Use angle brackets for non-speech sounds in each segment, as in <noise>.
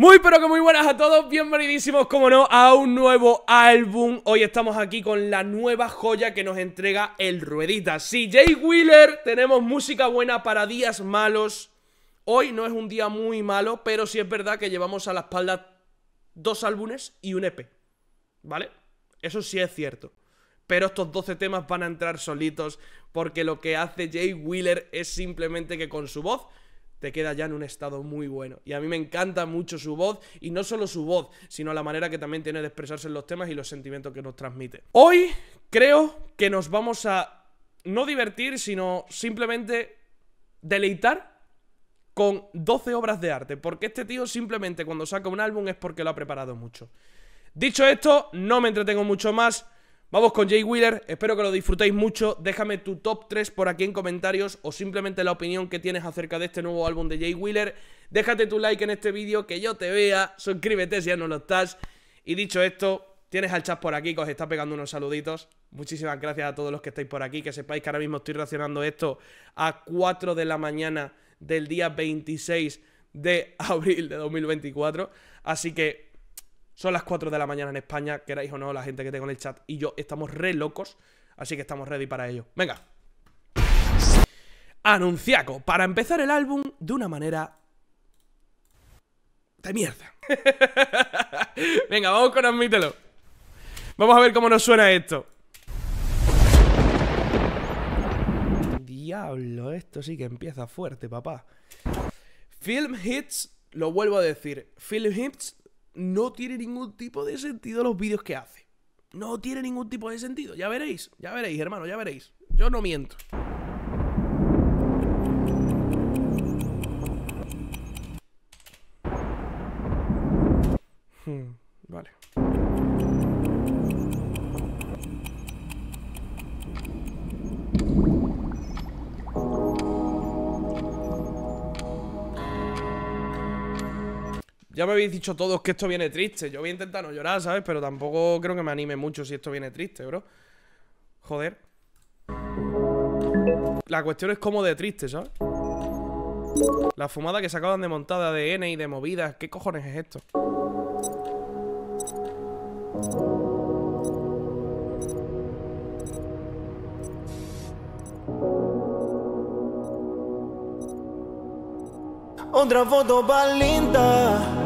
Muy pero que muy buenas a todos, bienvenidísimos como no a un nuevo álbum. Hoy estamos aquí con la nueva joya que nos entrega el Ruedita. Sí, Jay Wheeler, tenemos música buena para días malos. Hoy no es un día muy malo, pero sí es verdad que llevamos a la espalda dos álbumes y un EP ¿Vale? Eso sí es cierto. Pero estos 12 temas van a entrar solitos porque lo que hace Jay Wheeler es simplemente que con su voz te queda ya en un estado muy bueno. Y a mí me encanta mucho su voz, y no solo su voz, sino la manera que también tiene de expresarse en los temas y los sentimientos que nos transmite. Hoy creo que nos vamos a no divertir, sino simplemente deleitar con 12 obras de arte, porque este tío simplemente cuando saca un álbum es porque lo ha preparado mucho. Dicho esto, no me entretengo mucho más. Vamos con Jay Wheeler, espero que lo disfrutéis mucho. Déjame tu top 3 por aquí en comentarios o simplemente la opinión que tienes acerca de este nuevo álbum de Jay Wheeler. Déjate tu like en este vídeo, que yo te vea. Suscríbete si ya no lo estás. Y dicho esto, tienes al chat por aquí que os está pegando unos saluditos. Muchísimas gracias a todos los que estáis por aquí. Que sepáis que ahora mismo estoy reaccionando esto a 4 de la mañana del día 26 de <laughs> abril de 2024. Así que son las 4 de la mañana en España, queráis o no, la gente que tengo en el chat y yo estamos re locos, así que estamos ready para ello. Venga. Anunciaco, para empezar el álbum de una manera... de mierda. <laughs> Venga, vamos con admítelo. Vamos a ver cómo nos suena esto. Diablo, esto sí que empieza fuerte, papá. Film Hits, lo vuelvo a decir, Film Hits no tiene ningún tipo de sentido los vídeos que hace. No tiene ningún tipo de sentido. Ya veréis, ya veréis, hermano, ya veréis. Yo no miento. Hmm, vale. Ya me habéis dicho todos que esto viene triste. Yo voy a intentar no llorar, ¿sabes? Pero tampoco creo que me anime mucho si esto viene triste, bro. Joder. La cuestión es como de triste, ¿sabes? La fumada que se acaban de montar de ADN y de movidas. ¿Qué cojones es esto? Otra foto para linda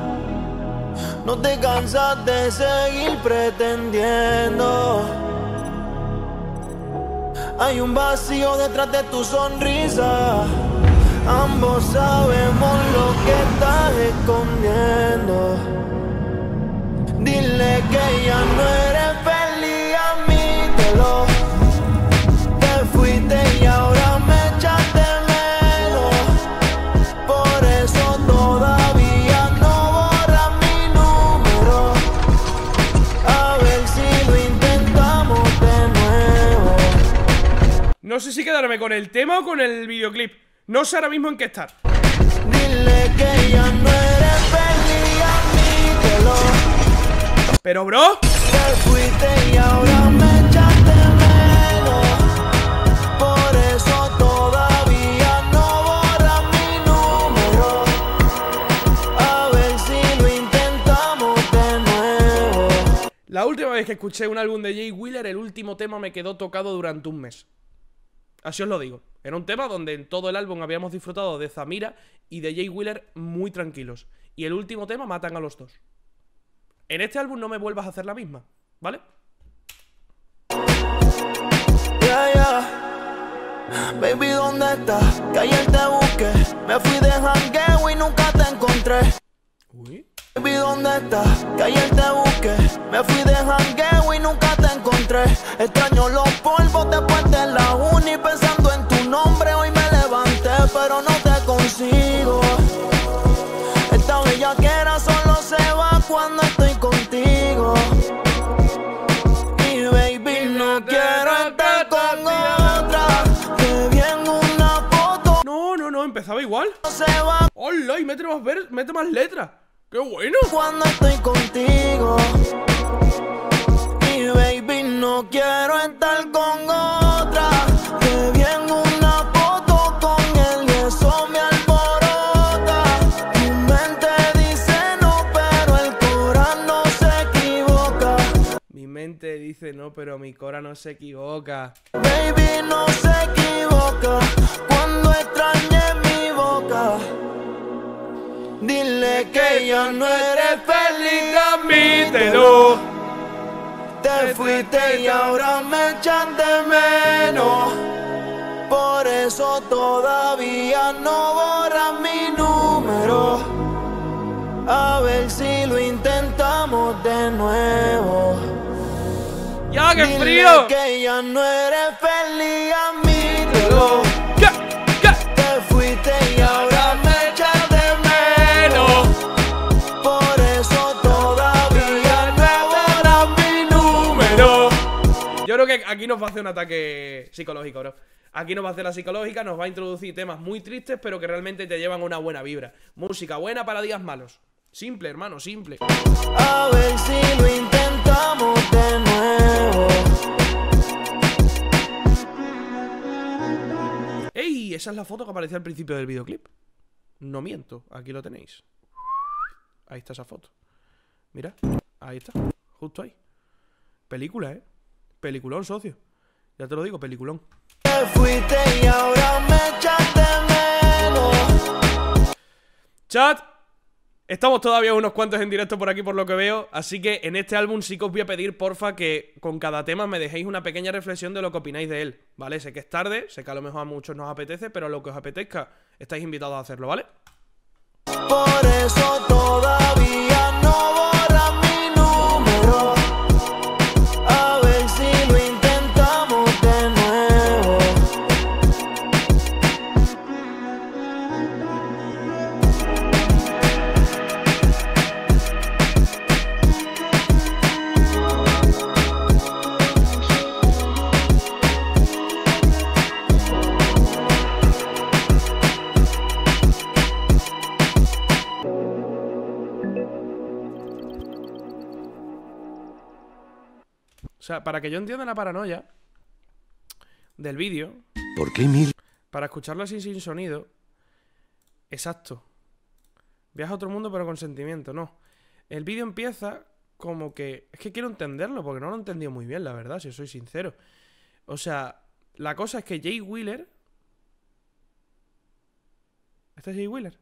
no te cansas de seguir pretendiendo. Hay un vacío detrás de tu sonrisa. Ambos sabemos lo que estás escondiendo. Dile que ya no eres No sé si quedarme con el tema o con el videoclip. No sé ahora mismo en qué estar. Dile que ya no eres feliz. Pero bro. Te fuiste y ahora me echaste menos. Por eso todavía no mi número. A ver si lo intentamos de nuevo. La última vez que escuché un álbum de Jay Wheeler, el último tema me quedó tocado durante un mes. Así os lo digo. Era un tema donde en todo el álbum habíamos disfrutado de Zamira y de Jay Wheeler muy tranquilos. Y el último tema matan a los dos. En este álbum no me vuelvas a hacer la misma, ¿vale? Baby, ¿dónde estás? Que ayer te busqué. Me fui de jangueo y nunca te encontré. Uy. Baby, ¿dónde estás? Que ayer te busqué. Me fui de jangueo y nunca te encontré. Extraño los polvos después de la pero no te consigo. Esta bellaquera solo se va cuando estoy contigo. Y baby, no quiero estar con otra. Que bien una foto. No, no, no, empezaba igual. Se va. Hola, y mete más, ver mete más letras. ¡Qué bueno! Cuando estoy contigo. Y baby, no quiero estar con otra. Pero mi cora no se equivoca. Baby no se equivoca cuando extrañe mi boca. Dile que ya no eres feliz, admítelo. Te fuiste y ahora me echan de menos. Por eso todavía no borras mi número. A ver si lo intentamos de nuevo. ¡Ya, qué frío! que ya no eres feliz, admítelo. ¿Qué? ¿Qué? Te fuiste y ahora me echas de menos. Por eso todavía no borras mi número. Yo creo que aquí nos va a hacer un ataque psicológico, bro. Aquí nos va a hacer la psicológica, nos va a introducir temas muy tristes, pero que realmente te llevan una buena vibra. Música buena para días malos. Simple, hermano, simple. A ver si lo intentamos Esa es la foto que aparecía al principio del videoclip. No miento, aquí lo tenéis. Ahí está esa foto. Mira, ahí está, justo ahí. Película, ¿eh? Peliculón, socio. Ya te lo digo, peliculón. Fuiste y ahora me. Chat, estamos todavía unos cuantos en directo por aquí por lo que veo, así que en este álbum sí que os voy a pedir, porfa, que con cada tema me dejéis una pequeña reflexión de lo que opináis de él, ¿vale? Sé que es tarde, sé que a lo mejor a muchos nos apetece, pero lo que os apetezca, estáis invitados a hacerlo, ¿vale? Por eso todavía sea, para que yo entienda la paranoia del vídeo, ¿Por qué mil? para escucharlo así sin sonido, exacto. Viaja a otro mundo pero con sentimiento, no. El vídeo empieza como que... Es que quiero entenderlo porque no lo he entendido muy bien, la verdad, si soy sincero. O sea, la cosa es que Jay Wheeler... ¿Este es Jay Wheeler?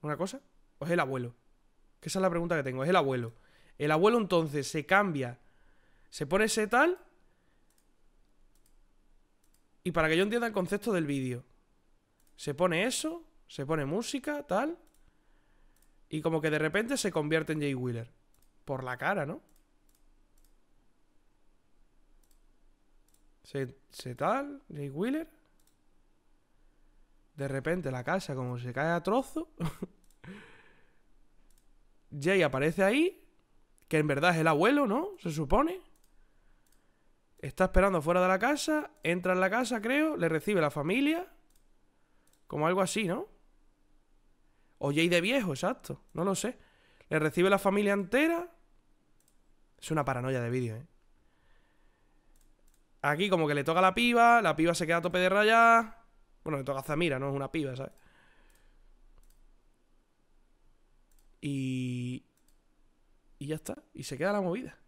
¿Una cosa? ¿O es el abuelo? Que esa es la pregunta que tengo, es el abuelo. El abuelo entonces se cambia, se pone ese tal... Y para que yo entienda el concepto del vídeo, se pone eso, se pone música, tal. Y como que de repente se convierte en Jay Wheeler. Por la cara, ¿no? Se, se tal, Jay Wheeler. De repente la casa como se cae a trozos. <laughs> Jay aparece ahí. Que en verdad es el abuelo, ¿no? Se supone. Está esperando fuera de la casa, entra en la casa, creo, le recibe la familia. Como algo así, ¿no? O Jay de viejo, exacto. No lo sé. Le recibe la familia entera. Es una paranoia de vídeo, ¿eh? Aquí como que le toca la piba, la piba se queda a tope de rayas. Bueno, le toca Zamira, no es una piba, ¿sabes? Y... Y ya está. Y se queda la movida.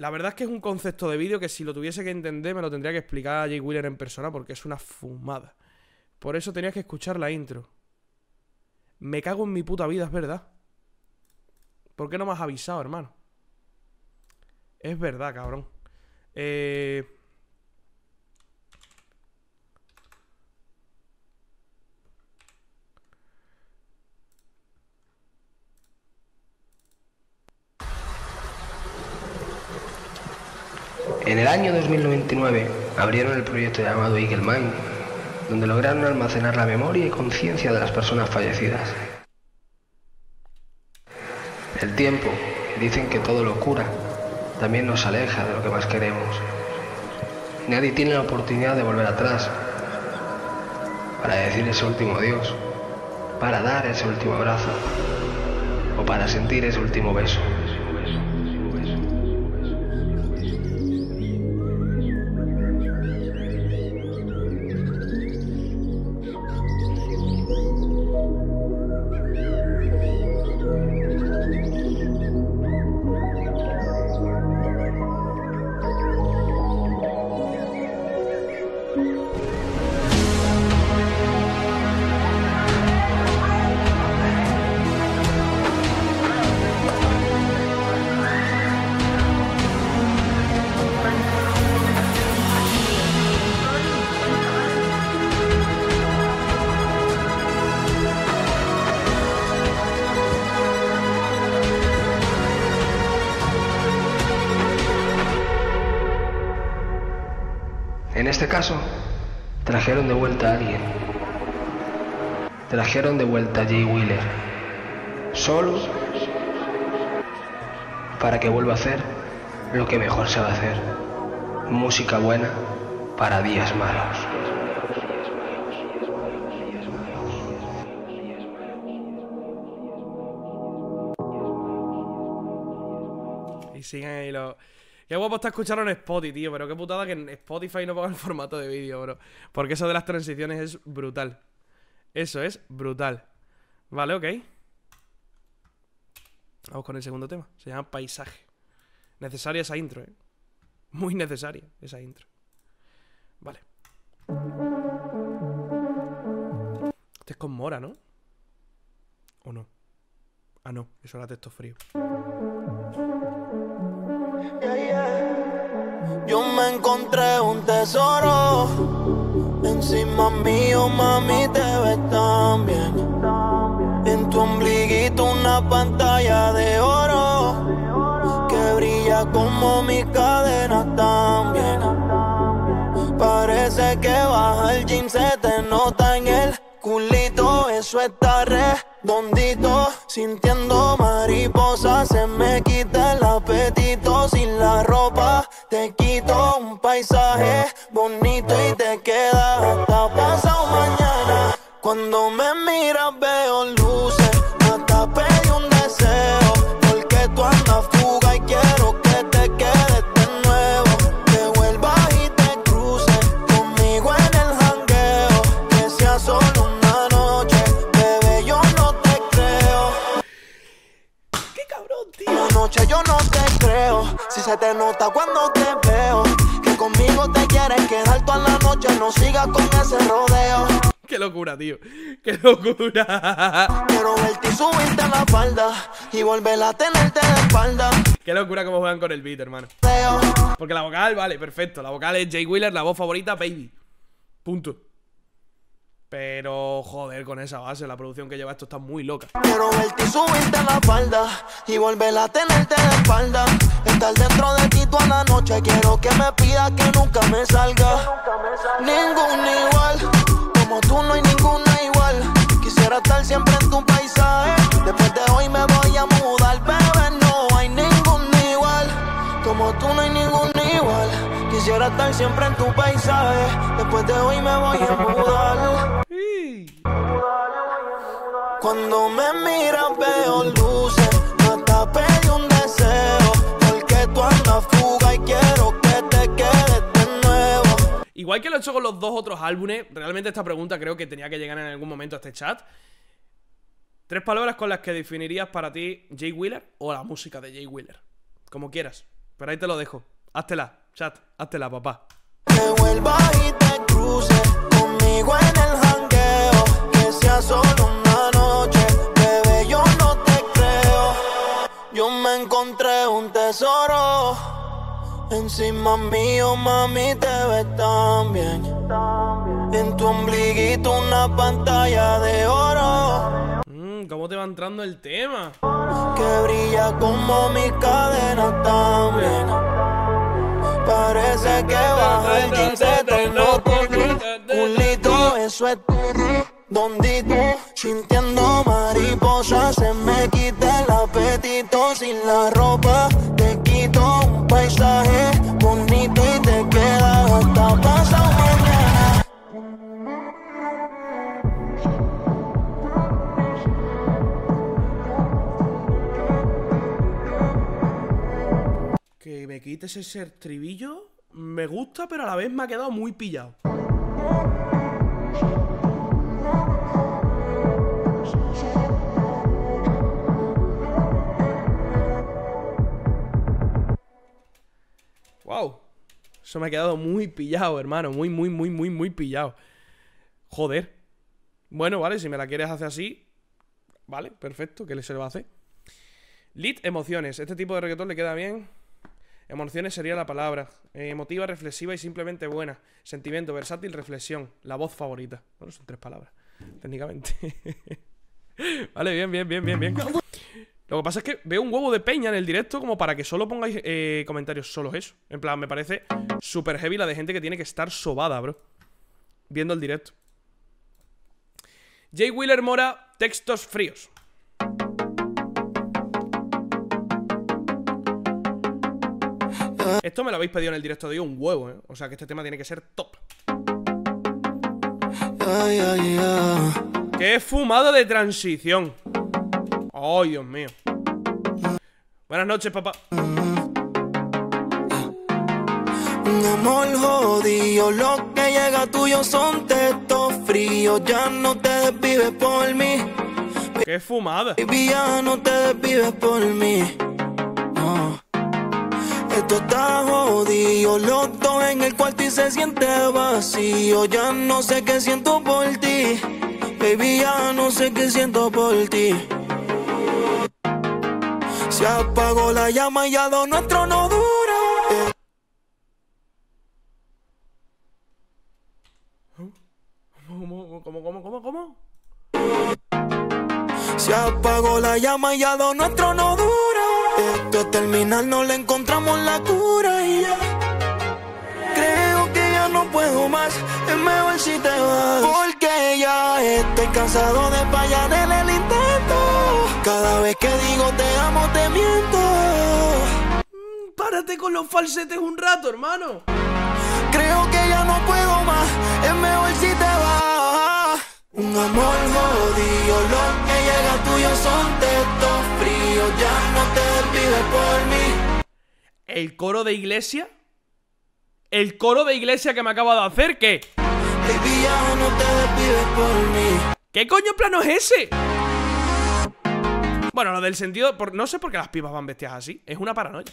La verdad es que es un concepto de vídeo que si lo tuviese que entender me lo tendría que explicar a Jay Wheeler en persona porque es una fumada. Por eso tenías que escuchar la intro. Me cago en mi puta vida, es verdad. ¿Por qué no me has avisado, hermano? Es verdad, cabrón. Eh... En el año 2099 abrieron el proyecto llamado Eagle Mind, donde lograron almacenar la memoria y conciencia de las personas fallecidas. El tiempo, dicen que todo lo cura, también nos aleja de lo que más queremos. Nadie tiene la oportunidad de volver atrás para decir ese último adiós, para dar ese último abrazo o para sentir ese último beso. Trajeron de vuelta a alguien. Trajeron de vuelta a Jay Wheeler. Solo para que vuelva a hacer lo que mejor sabe hacer. Música buena para días malos. Y siguen ahí los... Qué guapo está escuchando en Spotify, tío, pero qué putada que en Spotify no ponga el <laughs> formato de vídeo, bro. Porque eso de las transiciones es brutal. Eso es brutal. Vale, ok. Vamos con el segundo tema. Se llama Paisaje. Necesaria esa intro, eh. Muy necesaria esa intro. Vale. Este es con Mora, ¿no? ¿O no? Ah, no. Eso era texto frío. Yo me encontré un tesoro encima mío, mami, te ves tan bien. En tu ombliguito una pantalla de oro que brilla como mi cadena también. Parece que baja el jean, se te nota en el culito, eso está redondito. Sintiendo mariposa, se me quita el apetito. Sin la ropa, te quito un paisaje bonito y te quedas hasta pasado mañana. Cuando me miras, veo luces, hasta pedí un deseo. Porque tú andas fuga y quiero que te quedes de nuevo. Que vuelvas y te cruces conmigo en el jangueo. Que sea solo una noche, bebé, yo no te creo. ¡Qué cabrón, tío! Una noche yo no te creo. Si se te nota cuando te veo. Que conmigo te quieres quedar toda la noche. No sigas con ese rodeo. ¡Qué locura, tío! ¡Qué locura! Quiero verte y subirte a la falda. Y volver a tenerte de espalda. ¡Qué locura cómo juegan con el beat, hermano! Porque la vocal, vale, perfecto. La vocal es Jay Wheeler, la voz favorita, Baby. Punto. Pero, joder, con esa base, la producción que lleva esto está muy loca. Quiero verte y subirte a la falda y volver a tenerte de espalda. Estar dentro de ti toda la noche. Quiero que me pidas que nunca me salga. Ninguna igual, como tú no hay ninguna igual. Quisiera estar siempre en tu paisaje. Después de hoy me voy a mudar, bebé. No hay ninguna igual, como tú no hay ninguna igual. Quisiera estar siempre en tu paisaje. Después de hoy me voy a mudar. Cuando me miras veo luces, hasta pedí un deseo, porque tú andas fuga y quiero que te quedes de nuevo. Igual que lo he hecho con los dos otros álbumes, realmente esta pregunta creo que tenía que llegar en algún momento a este chat. Tres palabras con las que definirías para ti Jay Wheeler o la música de Jay Wheeler. Como quieras. Pero ahí te lo dejo. Háztela, chat. Háztela, papá. Que vuelvas y te cruces conmigo en el jangueo, que sea solo una noche, bebé, yo no te creo. Yo me encontré un tesoro encima mío, mami, te ves tan bien. En tu ombliguito una pantalla de oro Mmm, ¿cómo te va entrando el tema? que brilla como mi cadena también. Parece que baja el jean, se te nota culito, eso es redondito. Sintiendo mariposa, se me quita el apetito. Sin la ropa, te quito un paisaje bonito y te quedas hasta pasado mañana. Que me quites ese estribillo. Me gusta, pero a la vez me ha quedado muy pillado. Wow. Eso me ha quedado muy pillado, hermano. Muy, muy, muy, muy, muy pillado. Joder. Bueno, vale, si me la quieres hacer así. Vale, perfecto. ¿Qué se le va a hacer? Lead emociones. Este tipo de reggaetón le queda bien. Emociones sería la palabra. Eh, emotiva, reflexiva y simplemente buena. Sentimiento, versátil, reflexión. La voz favorita. Bueno, son tres palabras. Técnicamente. <laughs> vale, bien, bien, bien, bien, bien. Lo que pasa es que veo un huevo de peña en el directo como para que solo pongáis eh, comentarios solo eso. En plan, me parece súper heavy la de gente que tiene que estar sobada, bro. Viendo el directo. Jay Wheeler Mora, textos fríos. Esto me lo habéis pedido en el directo de hoy un huevo, ¿eh? O sea que este tema tiene que ser top. ¡Qué fumada de transición! ¡Ay, Dios mío! Buenas noches, papá. Un amor jodido, lo que llega tuyo son textos fríos. Ya no te desvives por mí. ¡Qué fumada! Ya no te desvives por mí. No. Esto está jodido, los dos en el cuarto y se siente vacío. Ya no sé qué siento por ti. Baby, ya no sé qué siento por ti. Se apagó la llama y ya lo nuestro no dura. Eh, ¿Cómo, cómo, cómo, cómo, cómo? Se apagó la llama y ya lo nuestro no dura. Terminar, no le encontramos la cura y ya. Creo que ya no puedo más, es mejor si te vas. Porque ya estoy cansado de fallar en el intento. Cada vez que digo te amo, te miento. Párate con los falsetes un rato, hermano. Creo que ya no puedo más, es mejor si te vas. Un amor jodido, lo que llega tuyo son textos fríos. Ya no te desvives por mí. ¿El coro de iglesia? ¿El coro de iglesia que me acaba de hacer? ¿Qué? Baby, ya no te por mí. ¿Qué coño plano es ese? Bueno, lo del sentido, por- no sé por qué las pibas van vestidas así. Es una paranoia.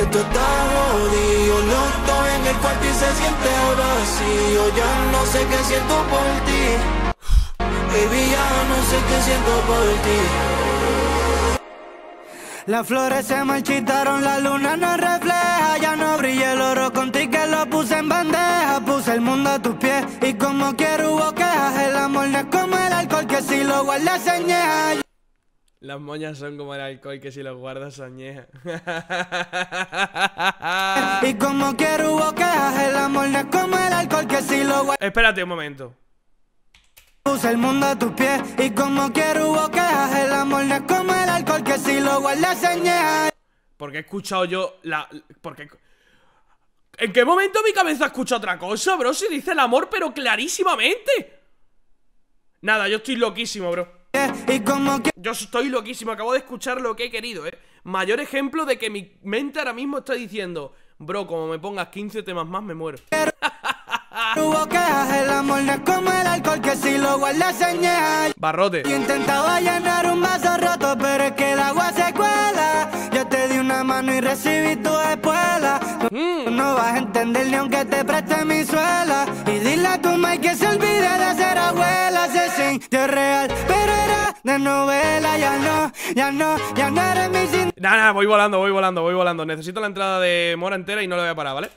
Esto está jodido, los dos en el cuarto y se siente vacío. Ya no sé qué siento por ti. Baby, ya no sé qué siento por ti. Las flores se marchitaron, la luna no refleja, ya no brilla el oro contigo que lo puse en bandeja, puse el mundo a tus pies y como quiero hubo quejas, el amor no es como el alcohol que si lo guardas se añeja. Las moñas son como el alcohol que si los guardas añeja. Y como quiero hubo quejas, el amor no es como el alcohol que si lo guardas Espérate un momento. Puse el mundo a tus pies y como quiero hubo quejas, el amor no es como el alcohol que si lo guardas. Porque he escuchado yo la. Porque. ¿En qué momento mi cabeza escucha otra cosa, bro? Si dice el amor, pero clarísimamente. Nada, yo estoy loquísimo, bro. Y como quiero Yo estoy loquísimo, acabo de escuchar lo que he querido, eh. Mayor ejemplo de que mi mente ahora mismo está diciendo, bro, como me pongas 15 temas más, me muero. Hubo quejas, el amor no es como el alcohol que si lo guardas se añeja. Barrote. Yo intentaba llenar un vaso roto, pero es que el agua se cuela. Yo te di una mano y recibí tu espuela. Tú Mm. no vas a entender ni aunque te preste mi suela. Y dile a tu Mike que se olvide de ser abuela. Se sintió real, pero era de novela. Ya no, ya no, ya no eres mi sin. Nada, nada, voy volando, voy volando, voy volando. Necesito la entrada de Mora entera y no la voy a parar, ¿vale?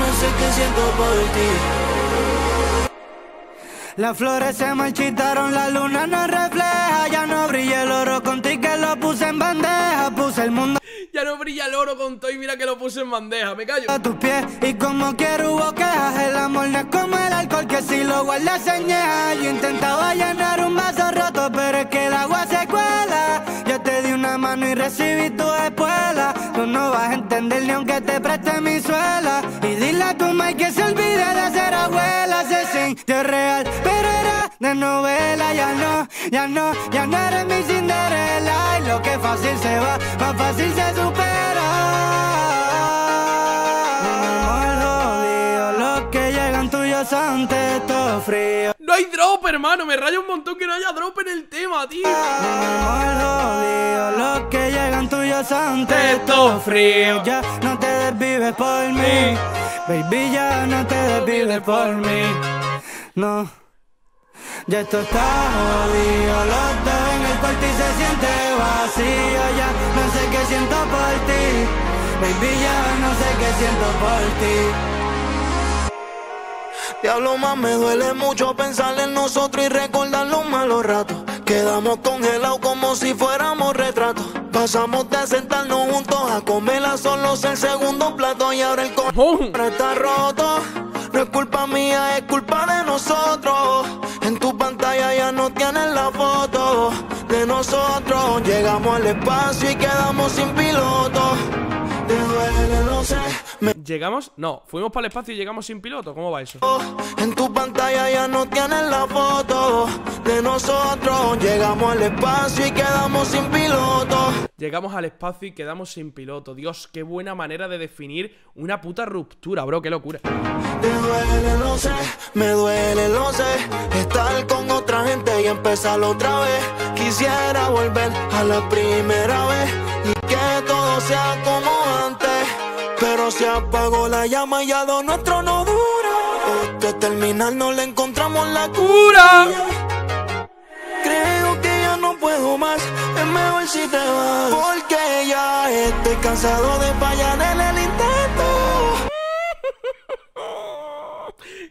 No sé qué siento por ti. Las flores se marchitaron, la luna no refleja. Ya no brilla el oro contigo que lo puse en bandeja. Ya no brilla el oro con todo y mira que lo puse en bandeja, me callo. a tus pies y como quiero hubo quejas. El amor no es como el alcohol que si lo guardas se añeja. Yo intentaba llenar un vaso roto pero es que el agua se cuela. Yo te di una mano y recibí tu espuela. Tú no vas a entender ni aunque te preste mi suela. Y dile a tu Mike que se olvide de ser abuela se sintió real pero era de novela. Ya no ya no ya no eres mi Cinderella. Y lo que fácil se va más fácil se supera fríos No hay drop, hermano, me raya un montón que no haya drop en el tema, tío. los que llegan tuyos son fríos. fríos ya no te desvives por mí. Baby ya no te desvives por mí. No. Ya esto está jodido, los dos en el cuarto y se siente vacío. Ya no sé qué siento por ti, baby ya no sé qué siento por ti Diablo más me duele mucho pensar en nosotros y recordar los malos ratos. Quedamos congelados como si fuéramos retratos. Pasamos de sentarnos juntos a comerla solo el segundo plato y ahora el corazón está roto. No es culpa mía, es culpa de nosotros. En tu pantalla ya no tienes la foto de nosotros. Llegamos al espacio y quedamos sin piloto. Te duele, lo sé. ¿Llegamos? No, fuimos para el espacio y llegamos sin piloto. ¿Cómo va eso? En tu pantalla ya no tienes la foto de nosotros. Llegamos al espacio y quedamos sin piloto. Llegamos al espacio y quedamos sin piloto. Dios, qué buena manera de definir una puta ruptura, bro. Qué locura. Te duele, lo sé. Me duele, lo sé. Estar con otra gente y empezar otra vez. Quisiera volver a la primera vez y que todo sea como antes. Pero se apagó la llama y ya lo nuestro no dura. Este terminal no le encontramos la cura. Creo que ya no puedo más, es mejor si te vas. Porque ya estoy cansado de fallar en el intento.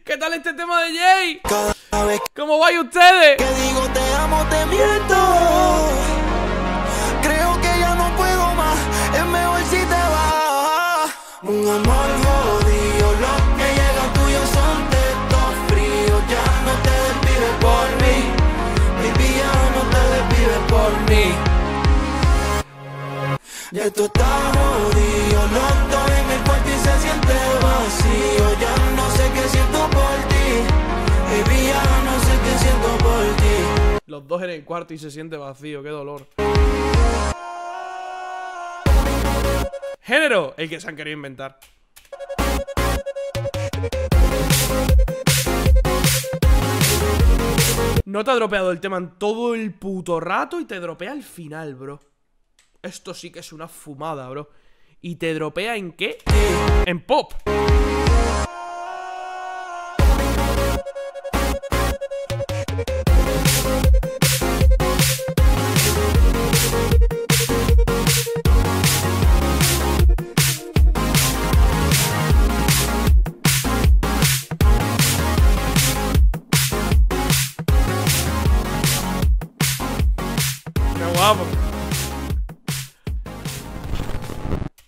¿Qué tal este tema de Jay? Cada vez ¿Cómo vais ustedes? que digo te amo, te miento. Un amor jodido, los que llegan tuyos son textos fríos. Ya no te despides por mí, baby, ya no te despides por mí. Ya esto está jodido, estoy en el cuarto y se siente vacío. Ya no sé qué siento por ti, baby, ya no sé qué siento por ti. Los dos en el cuarto y se siente vacío, qué dolor. Género, el que se han querido inventar. No te ha dropeado el tema en todo el puto rato y te dropea al final, bro. Esto sí que es una fumada, bro. ¿Y te dropea en qué? En pop.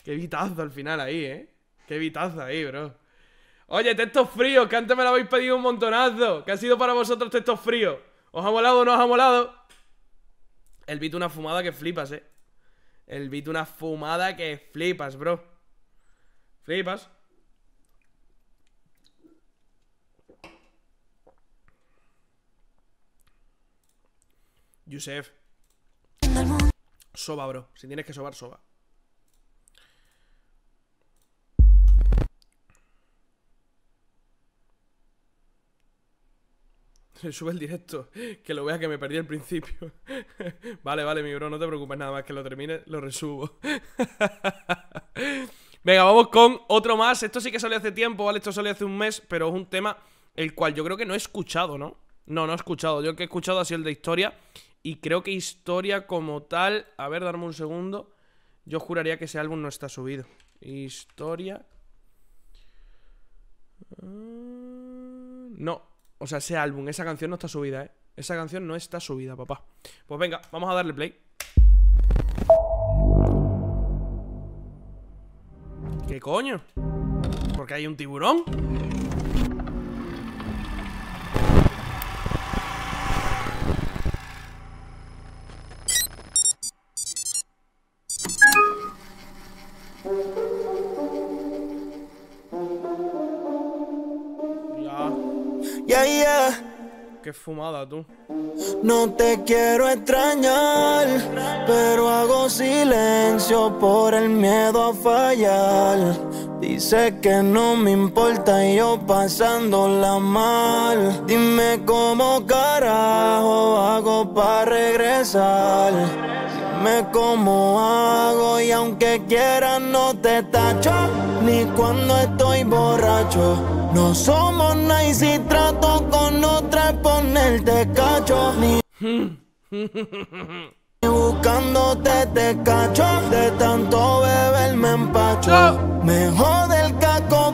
Qué vitazo al final ahí, ¿eh? Qué vitazo ahí, bro. Oye, textos fríos, que antes me lo habéis pedido un montonazo. ¿Qué ha sido para vosotros textos fríos? ¿Os ha molado o no os ha molado? El beat una fumada que flipas, ¿eh? El beat una fumada que flipas, bro. Flipas. Yusef. Soba, bro. Si tienes que sobar, soba. <laughs> Sube el directo. Que lo vea que me perdí al principio. <laughs> vale, vale, mi bro, no te preocupes nada más que lo termine, lo resubo. <laughs> Venga, vamos con otro más. Esto sí que salió hace tiempo, ¿vale? Esto salió hace un mes, pero es un tema el cual yo creo que no he escuchado, ¿no? No, no he escuchado. Yo el que he escuchado ha sido el de historia. Y creo que historia como tal. A ver, darme un segundo. Yo juraría que ese álbum no está subido. Historia. Ah, No. O sea, ese álbum, esa canción no está subida, ¿eh? Esa canción no está subida, papá. Pues venga, vamos a darle play. ¿Qué coño? Porque hay un tiburón. Fumada, tú. No te quiero extrañar, pero hago silencio por el miedo a fallar. Dice que no me importa y yo pasándola mal. Dime cómo carajo hago para regresar. Dime cómo hago y aunque quiera no te tacho, ni cuando estoy borracho. No somos nice y trato con otra es ponerte cacho. <laughs> Ni buscándote te cacho. De tanto beber me empacho. No. Me jode el caco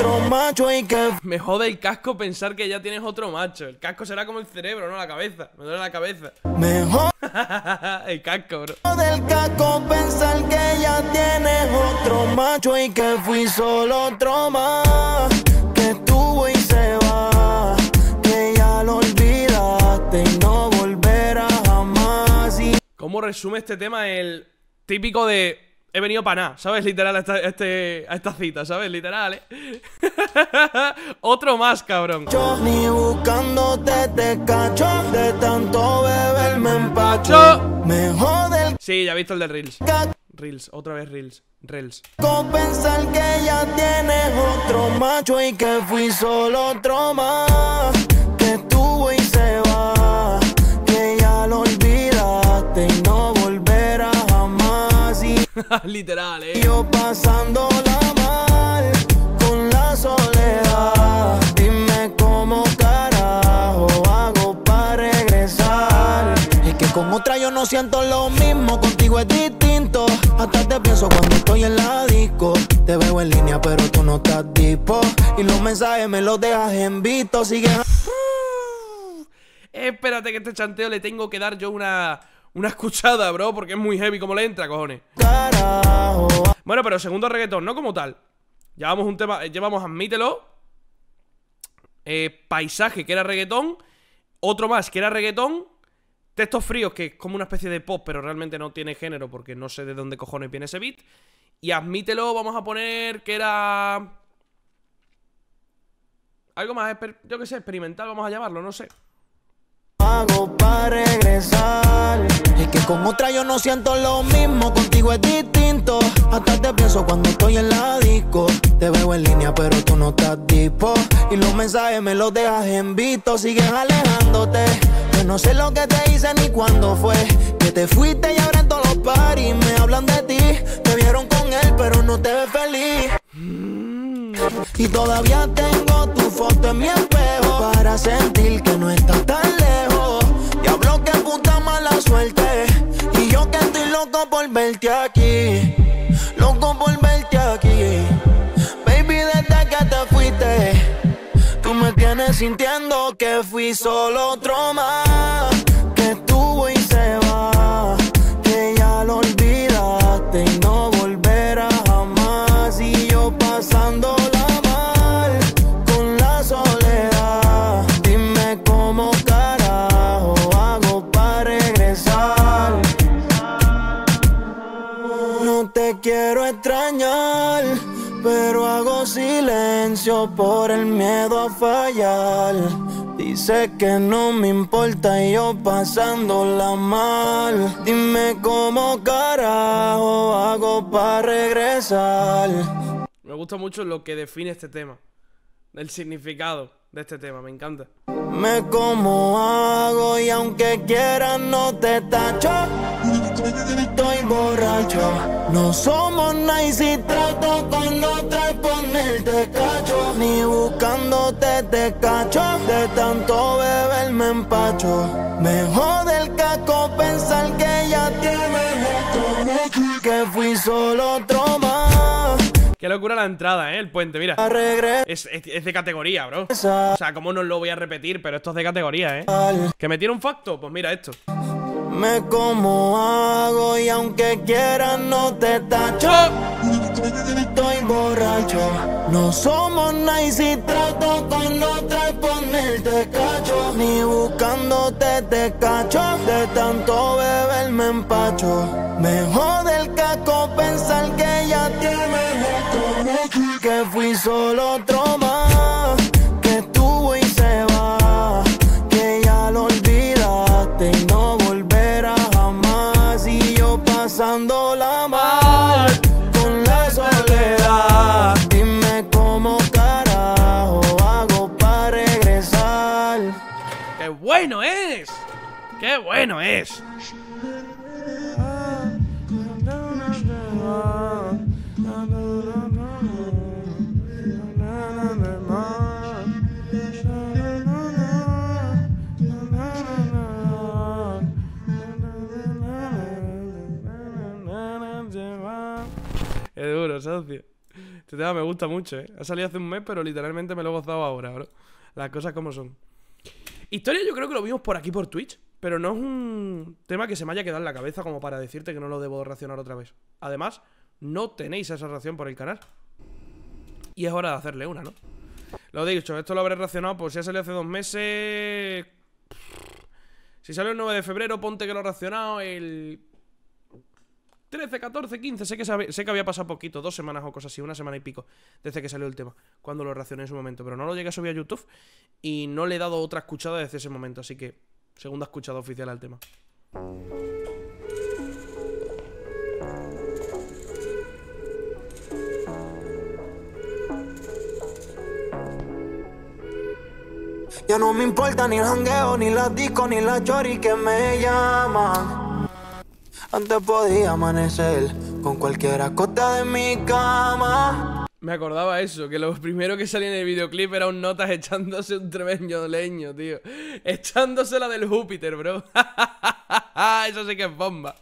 otro macho. macho y que <laughs> Me jode el casco pensar que ya tienes otro macho. El casco será como el cerebro, no la cabeza. Me duele la cabeza. mejor <laughs> el casco, bro. del caco pensar que ya tienes otro macho y que fui solo otro más que estuvo y se va que ya lo olvidaste y no volverá jamás y ¿Cómo resume este tema el típico de he venido para nada? ¿Sabes? Literal a esta, este, a esta cita, ¿sabes? Literal, ¿eh? <laughs> Otro más, cabrón. yo ni buscándote te cacho de tanto beber me empacho mejor del Sí, ya he visto el de Reels. Reels, otra vez Reels. Reels. pensar que ya tienes otro macho y que fui solo otro más <laughs> Literal, ¿eh? yo pasándola mal con la soledad. Dime cómo carajo hago para regresar. Es que con otra yo no siento lo mismo contigo es distinto. Hasta te pienso cuando estoy en la disco. Te veo en línea pero tú no estás dispo. Y los mensajes me los dejas en visto sigues Espérate que este chanteo le tengo que dar yo una, una escuchada, bro, porque es muy heavy como le entra, cojones. Bueno, pero segundo reggaetón, no como tal. Llevamos un tema, eh, llevamos Admítelo. eh, Paisaje, que era reggaetón. Otro más, que era reggaetón. Textos fríos, que es como una especie de pop, pero realmente no tiene género, porque no sé de dónde cojones viene ese beat. Y Admítelo, vamos a poner que era. Algo más, yo qué sé, experimental, vamos a llamarlo, no sé. Hago para regresar? Es que con otra yo no siento lo mismo, contigo es distinto. Hasta te pienso cuando estoy en la disco. Te veo en línea, pero tú no estás dispo. Y los mensajes me los dejas en visto, sigues alejándote. Yo no sé lo que te hice ni cuándo fue. Que te fuiste y ahora en todos los paris me hablan de ti. Te vieron con él, pero no te ves feliz. Y todavía tengo tu foto en mi espejo Para sentir que no estás tan lejos Diablo que puta mala suerte. Y yo que estoy loco por verte aquí. Loco por verte aquí. Baby desde que te fuiste Tú me tienes sintiendo que fui solo otro Que estuvo y silencio por el miedo a fallar. Dice que no me importa y yo pasándola mal. Dime cómo carajo hago para regresar. Me gusta mucho lo que define este tema. El significado de este tema, me encanta. Me como hago y aunque quieras no te tacho. Estoy borracho. No somos nice y trato con otra ponerte cacho. Ni buscándote te cacho. De tanto beber me empacho. Me jode el caco pensar que ya tienes otro. Que fui solo otro. Qué locura la entrada, ¿eh? El puente, mira. Es, es- es de categoría, bro. O sea, ¿cómo no lo voy a repetir? Pero esto es de categoría, ¿eh? ¿Que me tiene un facto? Pues mira esto. Me como hago y aunque quieras no te tacho. Estoy borracho. No somos nice y trato con otra ponerte cacho. Ni buscándote te cacho. De tanto beber me empacho. Me jode el caco pensar que ya macho. Que fui solo otro más. Que estuvo y se va. Que ya lo olvidaste y no volverá jamás. Y yo pasándola mal con la soledad. Dime cómo carajo hago para regresar. ¡Qué bueno es! ¡Qué bueno es! Este tema me gusta mucho, ¿eh? Ha salido hace un mes, pero literalmente me lo he gozado ahora, bro. Las cosas como son. Historia yo creo que lo vimos por aquí por Twitch, pero no es un tema que se me haya quedado en la cabeza como para decirte que no lo debo racionar otra vez. Además, no tenéis esa ración por el canal. Y es hora de hacerle una, ¿no? Lo dicho, esto lo habré racionado, pues si ha salido hace dos meses... Si salió el 9 de febrero, ponte que lo he racionado el 13, 14, 15, sé que, sé que había pasado poquito, dos semanas o cosas así, una semana y pico, desde que salió el tema, cuando lo reaccioné en su momento, pero no lo llegué a subir a YouTube y no le he dado otra escuchada desde ese momento, así que segunda escuchada oficial al tema. Ya no me importa ni el jangueo, ni la disco, ni la chori que me llaman. Antes podía amanecer con cualquier acota de mi cama. Me acordaba eso, que lo primero que salía en el videoclip era un notas echándose un tremendo leño, tío. Echándose la del Júpiter, bro. <laughs> eso sí que es bomba.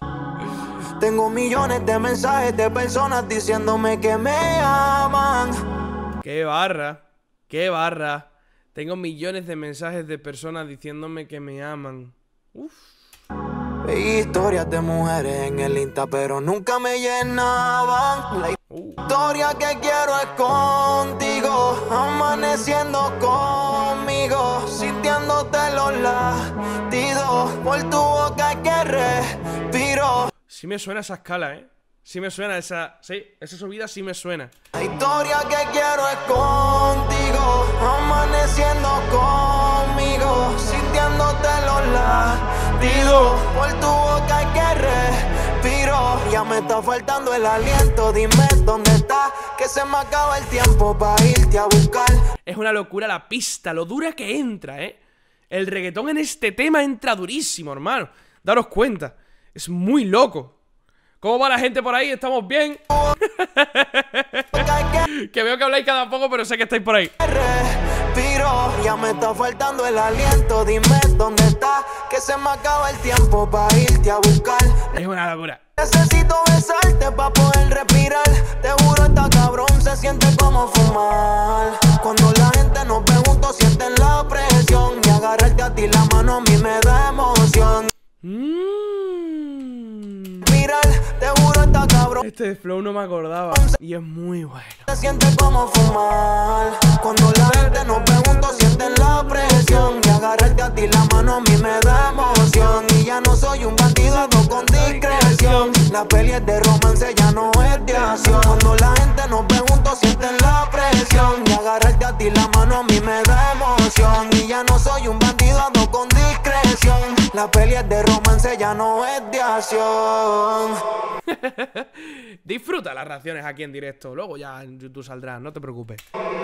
Tengo millones de mensajes de personas diciéndome que me aman. Qué barra, qué barra. Tengo millones de mensajes de personas diciéndome que me aman. Uf. Historias de mujeres en el Insta, pero nunca me llenaban. La historia que quiero es contigo, amaneciendo conmigo, sintiéndote los latidos por tu boca que respiro. Sí me suena esa escala, ¿eh? Sí me suena esa... Sí, esa subida sí me suena. La historia que quiero es contigo, latidos por tu boca que respiro. Ya me está faltando el aliento, dime dónde estás, que se me acaba el tiempo para irte a buscar. Es una locura la pista, lo dura que entra, ¿eh? El reggaetón en este tema entra durísimo, hermano. Daros cuenta, es muy loco. ¿Cómo va la gente por ahí? ¿Estamos bien? <laughs> que veo que habláis cada poco, pero sé que estáis por ahí. Respiro, ya me está faltando el aliento. Dime dónde estás, que se me acaba el tiempo para irte a buscar. Es una locura. Necesito besarte para poder respirar. Te juro, esta cabrón se siente como fumar. Cuando la gente nos pregunta, sienten la presión. Y agarrarte a ti la mano a mí me da emoción. Mmm. Mirar, te juro, esta cabrón. Este flow no me acordaba. Y es muy bueno. Se siente como fumar. Cuando la gente nos pregunta, sienten la presión. Y agarrarte a ti la mano a mí me da emoción. Y ya no soy un bandido, con discreción. La peli es de romance, ya no es de acción. Cuando la gente nos pregunta, sienten la presión. Y agarrarte a ti la mano a mí me da emoción. Y ya no soy un bandido, con discreción. La peli es de romance, ya no es de acción. <laughs> Disfruta las reacciones aquí en directo. Luego ya en YouTube saldrán, no te preocupes.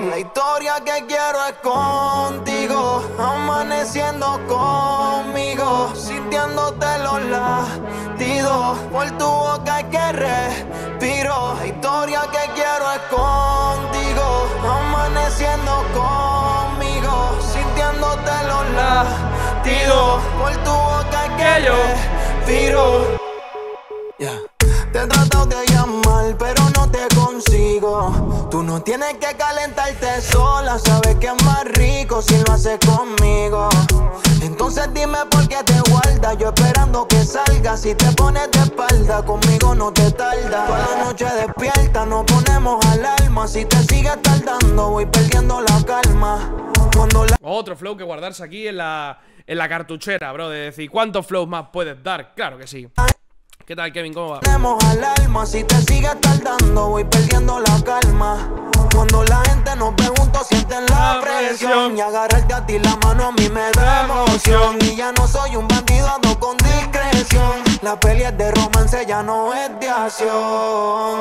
La historia que quiero es contigo, amaneciendo conmigo, sintiéndote los latidos por tu boca que respiro. La historia que quiero es contigo, amaneciendo conmigo, sintiéndote los latidos por tu boca que yo respiro. Yeah. Te he tratado de llamar, pero no te consigo. Tú no tienes que calentarte sola, sabes que es más rico si lo haces conmigo. Entonces dime por qué te guardas, yo esperando que salgas. Si te pones de espalda, conmigo no te tarda. Toda la noche despierta, nos ponemos alarma. Si te sigues tardando, voy perdiendo la calma. Cuando la Otro flow que guardarse aquí en la, en la cartuchera, bro. De decir, ¿cuántos flows más puedes dar? Claro que sí. ¿Qué tal, Kevin? ¿Cómo va? ponemos alarma, si te sigues tardando, voy perdiendo la calma. Cuando la gente nos pregunta, sienten la La presión. presión. Y agarrarte a ti la mano a mí me da emoción. Y ya no soy un bandido. La peli es de romance, ya no es de acción.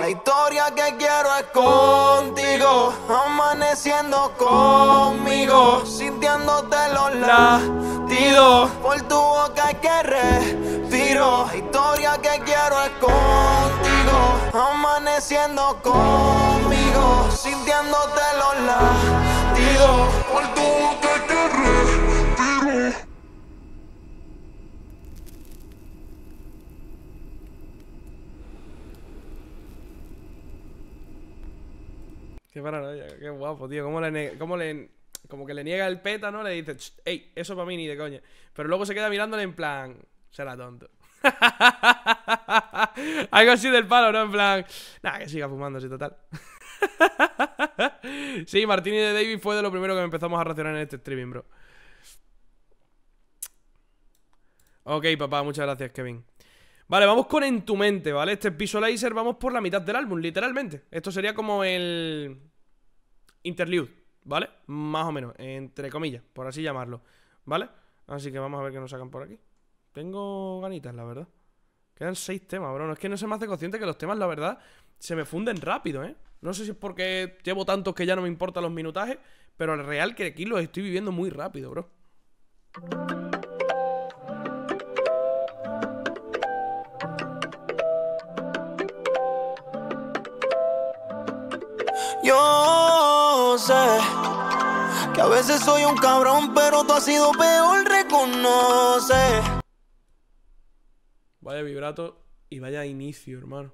La historia que quiero es contigo, amaneciendo conmigo, sintiéndote los latidos por tu boca que respiro. La historia que quiero es contigo, amaneciendo conmigo, sintiéndote los latidos por tu boca que respiro. Qué paranoia, qué guapo, tío. ¿Cómo le, cómo le, como que le niega el peta, ¿no? Le dice, ey, eso para mí ni de coña. Pero luego se queda mirándole en plan, será tonto. <laughs> Algo así del palo, ¿no? En plan, nada, que siga fumando, sí, total. <laughs> sí, Martini de David fue de lo primero que empezamos a racionar en este streaming, bro. Ok, papá, muchas gracias, Kevin. Vale, vamos con En tu mente, ¿vale? Este Visualizer vamos por la mitad del álbum, literalmente. Esto sería como el interlude, ¿vale? Más o menos, entre comillas, por así llamarlo, ¿vale? Así que vamos a ver qué nos sacan por aquí. Tengo ganitas, la verdad. Quedan seis temas, bro. No es que no se me hace consciente que los temas, la verdad, se me funden rápido, ¿eh? No sé si es porque llevo tantos que ya no me importan los minutajes, pero el real que aquí los estoy viviendo muy rápido, bro. Yo sé que a veces soy un cabrón, pero tú has sido peor, reconoce. Vaya vibrato y vaya inicio, hermano.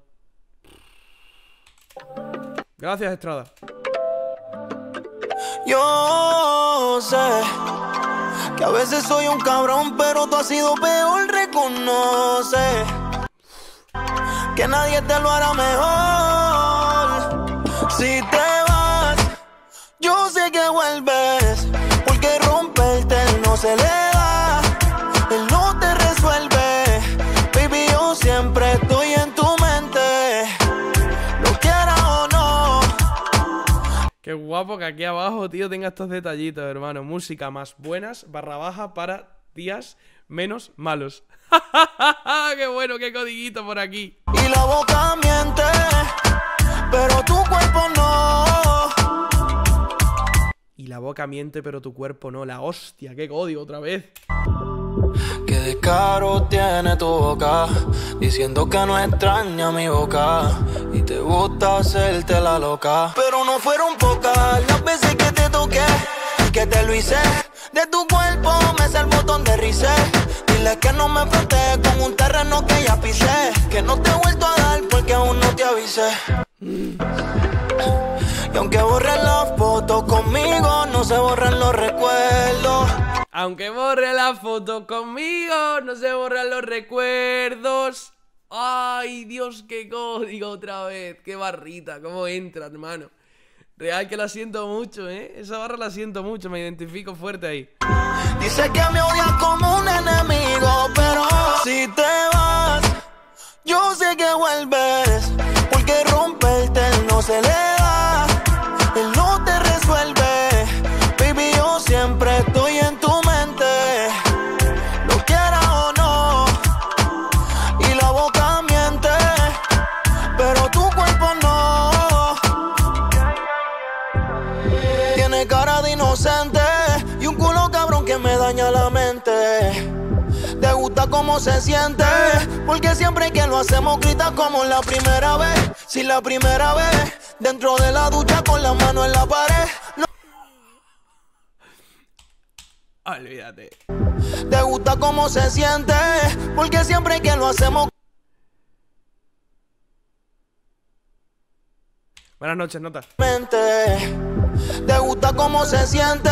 Gracias, Estrada. Yo sé que a veces soy un cabrón, pero tú has sido peor, reconoce. Que nadie te lo hará mejor. Yo sé que vuelves. Porque romperte no se le da. Él no te resuelve. Baby, yo siempre estoy en tu mente. Lo quieras o no. Qué guapo que aquí abajo, tío, tenga estos detallitos, hermano. Música más buenas, barra baja para días menos malos. <laughs> qué bueno, qué codiguito por aquí. Y la boca miente, pero tu cuerpo no. La boca miente, pero tu cuerpo no. La hostia, qué código otra vez. Qué descaro tiene tu boca, diciendo que no extraña mi boca. Y te gusta hacerte la loca. Pero no fueron pocas las veces que te toqué y que te lo hice. De tu cuerpo me sé el botón de reset. Dile que no me froté con un terreno que ya pisé. Que no te he vuelto a dar porque aún no te avisé. Y aunque borres las fotos conmigo, no se borran los recuerdos. Aunque borre la foto conmigo, no se borran los recuerdos. Ay, Dios, qué código otra vez. Qué barrita, cómo entra, hermano. Real que la siento mucho, ¿eh? Esa barra la siento mucho, me identifico fuerte ahí. Dice que me odias como un enemigo, pero si te vas, yo sé que vuelves. Porque romperte no se le estoy en tu mente, lo quieras o no. Y la boca miente, pero tu cuerpo no. Tiene cara de inocente y un culo cabrón que me daña la mente. Te gusta cómo se siente, porque siempre que lo hacemos grita como la primera vez. Si la primera vez, dentro de la ducha con la mano en la pared. No Olvídate. te gusta cómo se siente, porque siempre que lo hacemos Buenas noches, nota. Te gusta cómo se siente,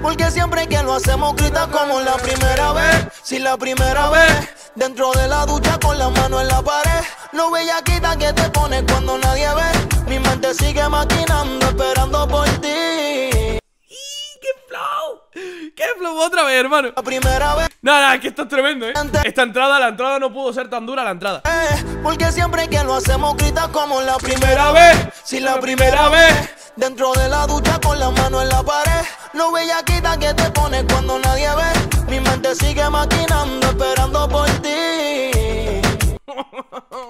porque siempre que lo hacemos grita como la primera vez. Si la primera vez, dentro de la ducha con la mano en la pared. Lo bellaquita que te pones cuando nadie ve. Mi mente sigue maquinando, esperando por ti. ¡Qué flow! ¡Qué flow otra vez, hermano! La primera vez, no, es que esto es tremendo, ¿eh? Esta entrada, la entrada no pudo ser tan dura, la entrada. porque siempre que lo hacemos grita como la primera Primera vez. vez. Si la primera vez, dentro de la ducha con la mano en la pared. Lo bellaquita que te pones cuando nadie ve. Mi mente sigue maquinando, esperando por ti.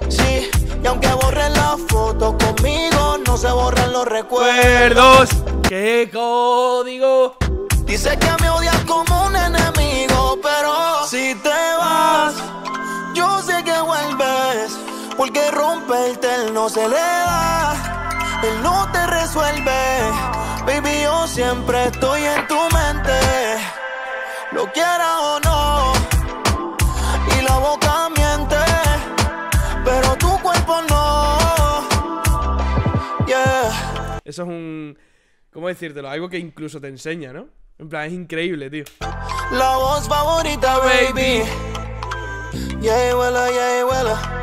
Sí, y aunque borren las fotos conmigo, no se borran los recuerdos. ¡Qué código! Dice que me odias como un enemigo, pero si te vas, yo sé que vuelves. Porque romperte él no se le da, él no te resuelve. Baby, yo siempre estoy en tu mente, lo quieras o no. Eso es un... ¿Cómo decírtelo? Algo que incluso te enseña, ¿no? En plan, es increíble, tío. La voz favorita, baby. Yeah, huela, yeah, huela.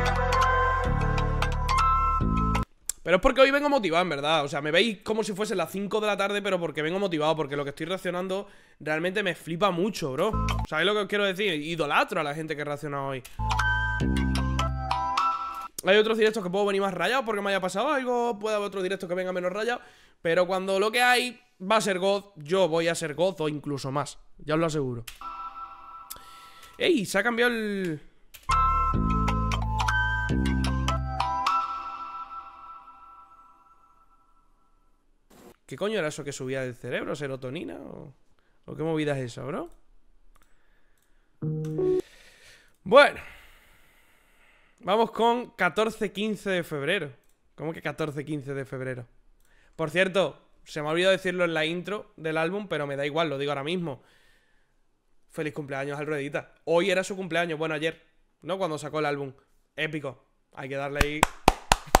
Pero es porque hoy vengo motivado, en verdad. O sea, me veis como si fuese las 5 de la tarde, pero porque vengo motivado, porque lo que estoy reaccionando realmente me flipa mucho, bro. ¿Sabéis lo que os quiero decir? Idolatro a la gente que reacciona hoy. Hay otros directos que puedo venir más rayado porque me haya pasado algo. Puede haber otro directo que venga menos rayado. Pero cuando lo que hay va a ser God, yo voy a ser God o incluso más. Ya os lo aseguro. ¡Ey! Se ha cambiado el. ¿Qué coño era eso que subía del cerebro? ¿Serotonina? ¿O, ¿O qué movida es eso, bro? Bueno. Vamos con 14-15 de febrero. ¿Cómo que 14-15 de febrero? Por cierto, se me ha olvidado decirlo en la intro del álbum, pero me da igual, lo digo ahora mismo. Feliz cumpleaños al Ruedita. Hoy era su cumpleaños, bueno, ayer, ¿no? Cuando sacó el álbum. Épico. Hay que darle ahí.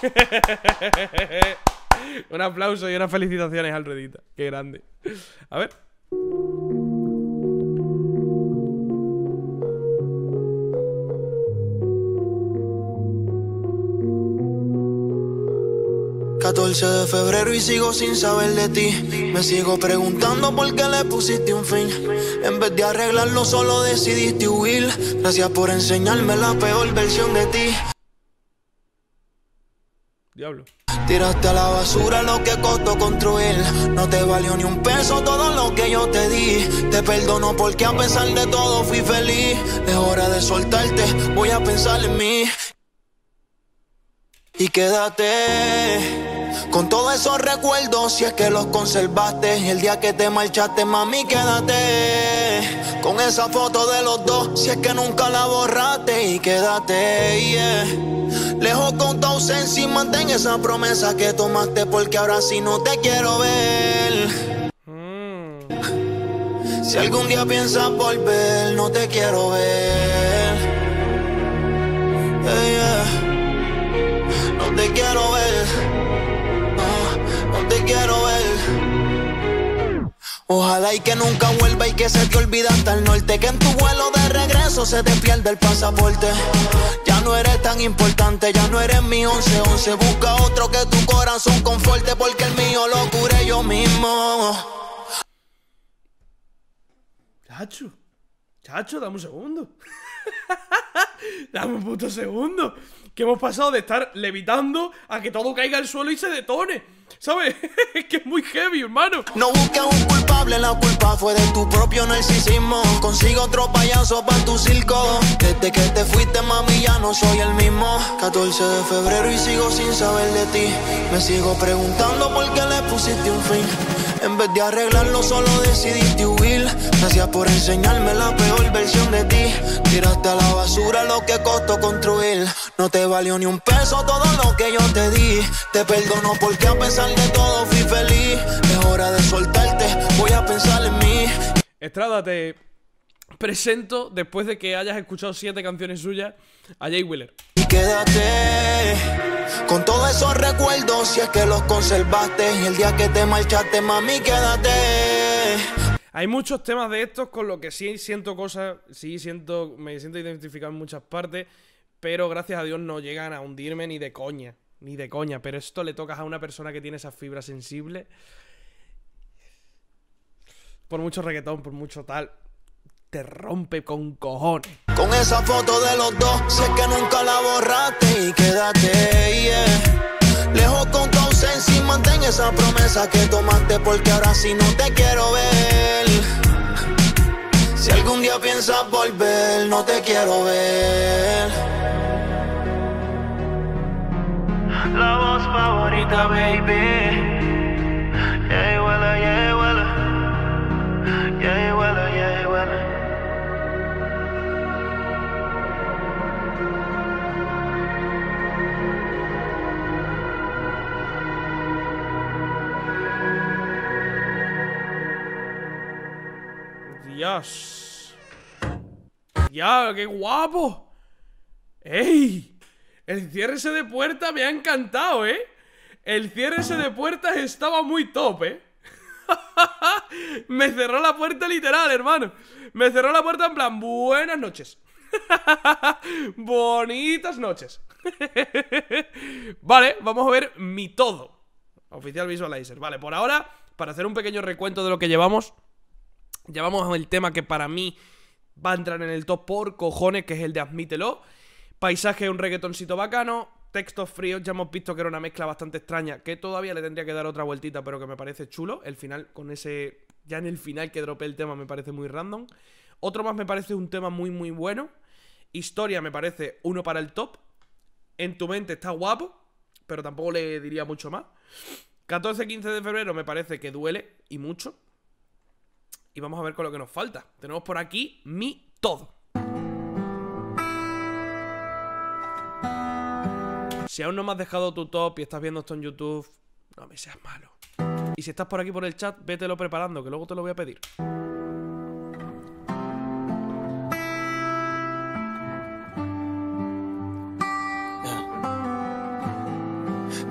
<laughs> Un aplauso y unas felicitaciones al Ruedita. Qué grande. A ver. 14 de febrero y sigo sin saber de ti. Me sigo preguntando por qué le pusiste un fin. En vez de arreglarlo, solo decidiste huir. Gracias por enseñarme la peor versión de ti. Diablo. Tiraste a la basura lo que costó construir. No te valió ni un peso todo lo que yo te di. Te perdono porque a pesar de todo fui feliz. Es hora de soltarte, voy a pensar en mí. Y quédate con todos esos recuerdos, si es que los conservaste. El día que te marchaste, mami, quédate. Con esa foto de los dos, si es que nunca la borraste. Y quédate, yeah. Lejos con tu ausencia y mantén esa promesa que tomaste. Porque ahora sí no te quiero ver. Si algún día piensas volver, no te quiero ver. Yeah, yeah. No te quiero ver quiero ver. Ojalá y que nunca vuelva y que se te olvide hasta el norte. Que en tu vuelo de regreso se te pierda el pasaporte. Ya no eres tan importante, ya no eres mi 11-11. Busca otro que tu corazón conforte, porque el mío lo curé yo mismo. Chacho, chacho, dame un segundo. <laughs> dame un puto segundo. Que hemos pasado de estar levitando a que todo caiga al suelo y se detone. ¿Sabes? <laughs> es que es muy heavy, hermano. No busques un culpable, la culpa fue de tu propio narcisismo. Consigo otro payaso para tu circo. Desde que te fuiste, mami, ya no soy el mismo. 14 de febrero y sigo sin saber de ti. Me sigo preguntando por qué le pusiste un fin. En vez de arreglarlo, solo decidiste huir. Gracias por enseñarme la peor versión de ti. Tiraste a la basura lo que costó construir. No te valió ni un peso todo lo que yo te di. Te perdono porque a pesar de todo fui feliz. Es hora de soltarte, voy a pensar en mí. Estrada, te presento, después de que hayas escuchado siete canciones suyas, a Jay Wheeler. Y quédate con todos esos recuerdos, si es que los conservaste. Y el día que te marchaste, mami, quédate. Hay muchos temas de estos con los que sí siento cosas, sí siento, me siento identificado en muchas partes, pero gracias a Dios no llegan a hundirme ni de coña ni de coña, pero esto le tocas a una persona que tiene esa fibra sensible. Por mucho reggaetón, por mucho tal, te rompe con cojones. Con esa foto de los dos, sé que nunca la borraste y quédate, yeah. Lejos con mantén esa promesa que tomaste porque ahora sí no te quiero ver. Si algún día piensas volver, no te quiero ver la voz favorita, baby. Ya, qué guapo. ¡Ey! El cierre de puerta me ha encantado, ¿eh? El cierre ese de puertas estaba muy top, ¿eh? <laughs> Me cerró la puerta literal, hermano. Me cerró la puerta en plan, buenas noches. <laughs> Bonitas noches. <laughs> vale, vamos a ver mi todo. Oficial Visualizer. Vale, por ahora, para hacer un pequeño recuento de lo que llevamos, llevamos el tema que para mí va a entrar en el top por cojones, que es el de Admítelo. Paisaje, un reggaetoncito bacano. Textos fríos, ya hemos visto que era una mezcla bastante extraña, que todavía le tendría que dar otra vueltita, pero que me parece chulo. El final, con ese. Ya en el final que dropé el tema, me parece muy random. Otro más me parece un tema muy, muy bueno. Historia me parece uno para el top. En tu mente está guapo, pero tampoco le diría mucho más. 14-15 de febrero me parece que duele y mucho. Y vamos a ver con lo que nos falta. Tenemos por aquí mi todo. Si aún no me has dejado tu top y estás viendo esto en YouTube, no me seas malo. Y si estás por aquí por el chat, vételo preparando, que luego te lo voy a pedir.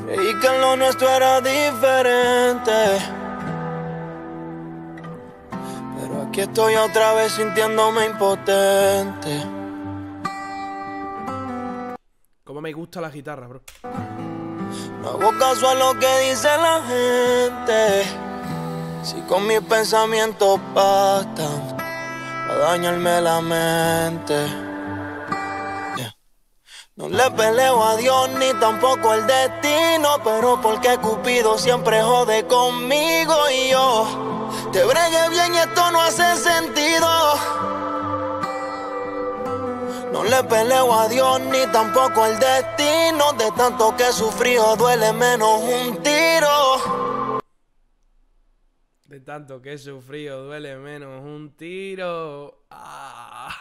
Creí que lo nuestro era diferente. Aquí estoy otra vez sintiéndome impotente. Como me gusta la guitarra, bro. No hago caso a lo que dice la gente. Si con mis pensamientos bastan para dañarme la mente. Yeah. No le peleo a Dios ni tampoco el destino, pero porque Cupido siempre jode conmigo y yo te bregué bien y esto no hace sentido. No le peleo a Dios ni tampoco el destino. De tanto que he sufrido duele menos un tiro. De tanto que he sufrido, duele menos un tiro. Ah.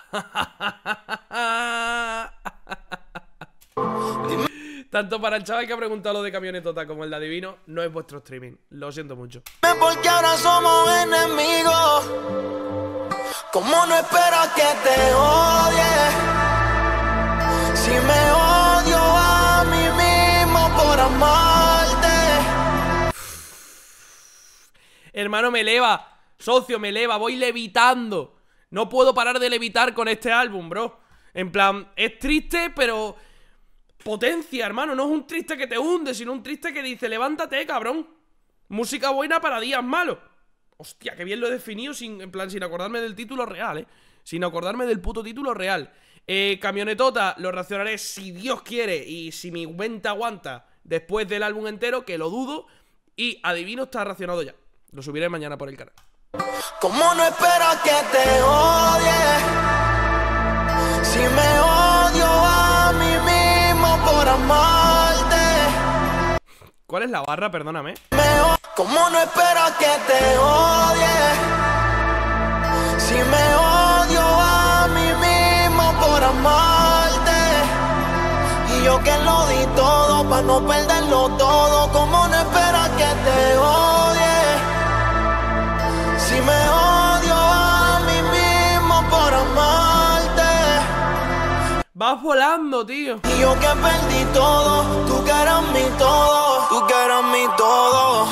<laughs> Tanto para el chaval que ha preguntado lo de camionetota como el de adivino, no es vuestro streaming. Lo siento mucho. Porque ahora somos enemigos. ¿Cómo no esperas que te odie? Si me odio a mí mismo por amarte. Hermano, me eleva. Socio, me eleva. Voy levitando. No puedo parar de levitar con este álbum, bro. En plan, es triste, pero potencia, hermano. No es un triste que te hunde, sino un triste que dice, levántate, cabrón. Música buena para días malos. Hostia, qué bien lo he definido sin, en plan, sin acordarme del título real, eh. Sin acordarme del puto título real. Eh, camionetota, lo reaccionaré si Dios quiere y si mi cuenta aguanta después del álbum entero, que lo dudo. Y adivino está racionado ya. Lo subiré mañana por el canal. ¿Cómo no esperas que te odie? Si me por amarte. ¿Cuál es la barra? Perdóname. Me o- ¿Cómo no esperas que te odie? Si me odio a mí mismo por amarte. Y yo que lo di todo para no perderlo todo. ¿Cómo no esperas que te odie? Vas volando, tío. Y yo que perdí todo, tú que eras mi todo, tú que eras mi todo.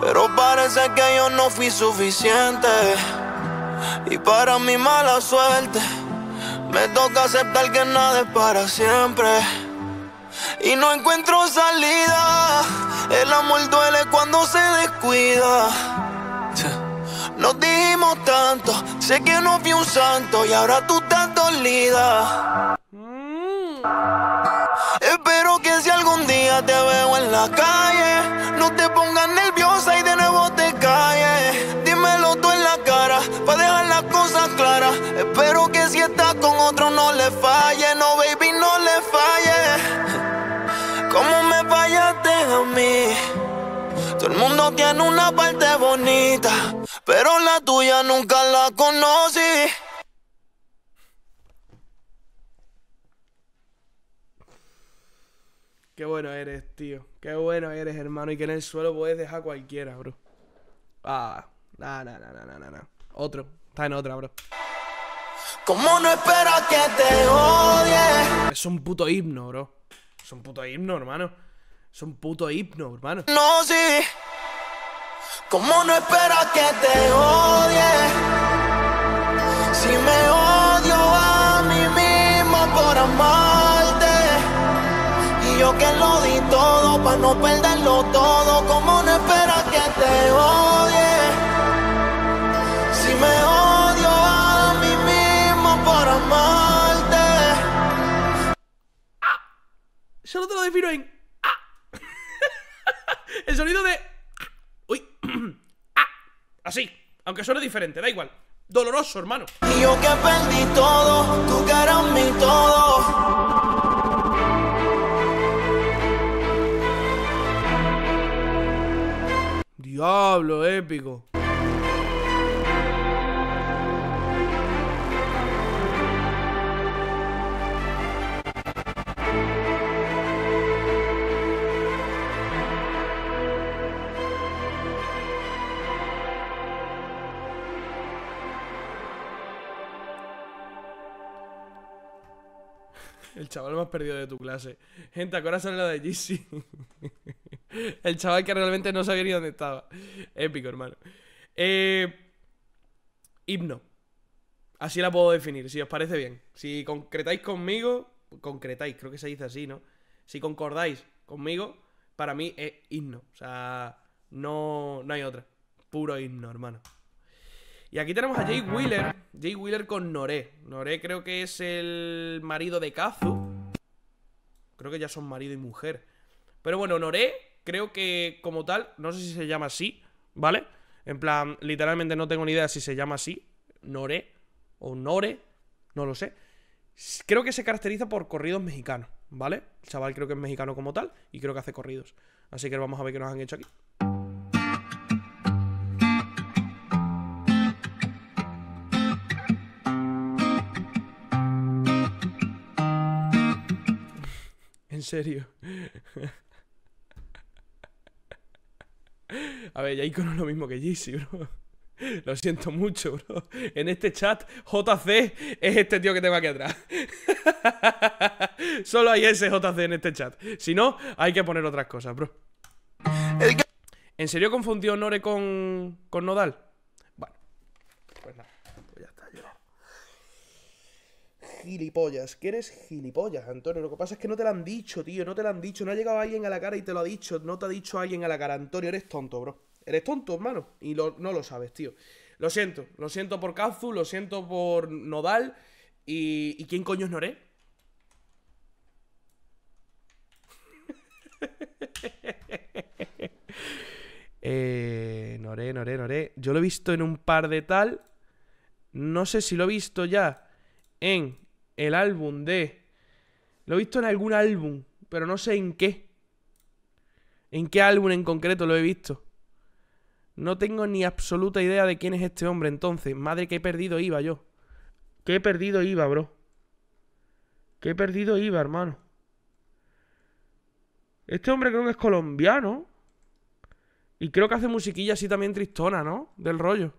Pero parece que yo no fui suficiente. Y para mi mala suerte, me toca aceptar que nada es para siempre. Y no encuentro salida. El amor duele cuando se descuida. <laughs> Nos dijimos tanto, sé que no fui un santo y ahora tú estás dolida. Espero que si algún día te veo en la calle, no te pongas nerviosa y de nuevo te calles. Dímelo tú en la cara, para dejar las cosas claras. Espero que si estás con otro no le falle, no baby, no le falle. ¿Cómo me fallaste a mí? Todo el mundo tiene una parte bonita, pero la tuya nunca la conocí. Qué bueno eres, tío. Qué bueno eres, hermano. Y que en el suelo puedes dejar cualquiera, bro. Ah, no, no, no, no, no, no. Otro. Está en otra, bro. ¿Cómo no esperas que te odie? Es un puto himno, bro. Es un puto himno, hermano. Son puto himno, hermano. No, sí. ¿Cómo no esperas que te odie? Si me odio a mí mismo por amarte. Yo que lo di todo para no perderlo todo. ¿Cómo no esperas que te odie? Si me odio a mí mismo por amarte. Solo te lo defino en. ah. El sonido de. Uy. Ah. Así. Aunque suene diferente, da igual. Doloroso, hermano. Y yo que perdí todo, tú que eras mi todo. Diablo, épico. El chaval más perdido de tu clase. Gente, ¿a qué hora sale la de Yeezy? <laughs> El chaval que realmente no sabía ni dónde estaba. Épico, hermano. Eh, himno. Así la puedo definir, si os parece bien. Si concretáis conmigo, concretáis, creo que se dice así, ¿no? Si concordáis conmigo, para mí es himno. O sea, no, no hay otra. Puro himno, hermano. Y aquí tenemos a Jay Wheeler. Jay Wheeler con Noré. Noré creo que es el marido de Kazu. Creo que ya son marido y mujer. Pero bueno, Noré, creo que como tal, no sé si se llama así, ¿vale? En plan, literalmente no tengo ni idea si se llama así. Noré o Nore, no lo sé. Creo que se caracteriza por corridos mexicanos, ¿vale? El chaval creo que es mexicano como tal y creo que hace corridos. Así que vamos a ver qué nos han hecho aquí. En serio. <laughs> A ver, Jaiko no es lo mismo que Yeezy, bro. <laughs> Lo siento mucho, bro. En este chat, JC es este tío que tengo aquí atrás. <laughs> Solo hay ese JC en este chat. Si no, hay que poner otras cosas, bro. ¿En serio confundió Nore con, con Nodal? Bueno, pues nada, pues ya está, llorar. Gilipollas, que eres gilipollas, Antonio. Lo que pasa es que no te lo han dicho, tío, no te lo han dicho. No ha llegado alguien a la cara y te lo ha dicho. No te ha dicho alguien a la cara. Antonio, eres tonto, bro. Eres tonto, hermano. Y no lo sabes, tío. Lo siento, lo siento por Kazu, lo siento por Nodal. ¿Y, ¿y quién coño es Noré? <laughs> Eh, Noré, Noré, Noré. Yo lo he visto en un par de tal. No sé si lo he visto ya en el álbum de. Lo he visto en algún álbum, pero no sé en qué. ¿En qué álbum en concreto lo he visto? No tengo ni absoluta idea de quién es este hombre entonces. Madre, que he perdido iba yo. Que he perdido iba, bro. Que he perdido iba, hermano. Este hombre creo que es colombiano. Y creo que hace musiquilla así también tristona, ¿no? Del rollo.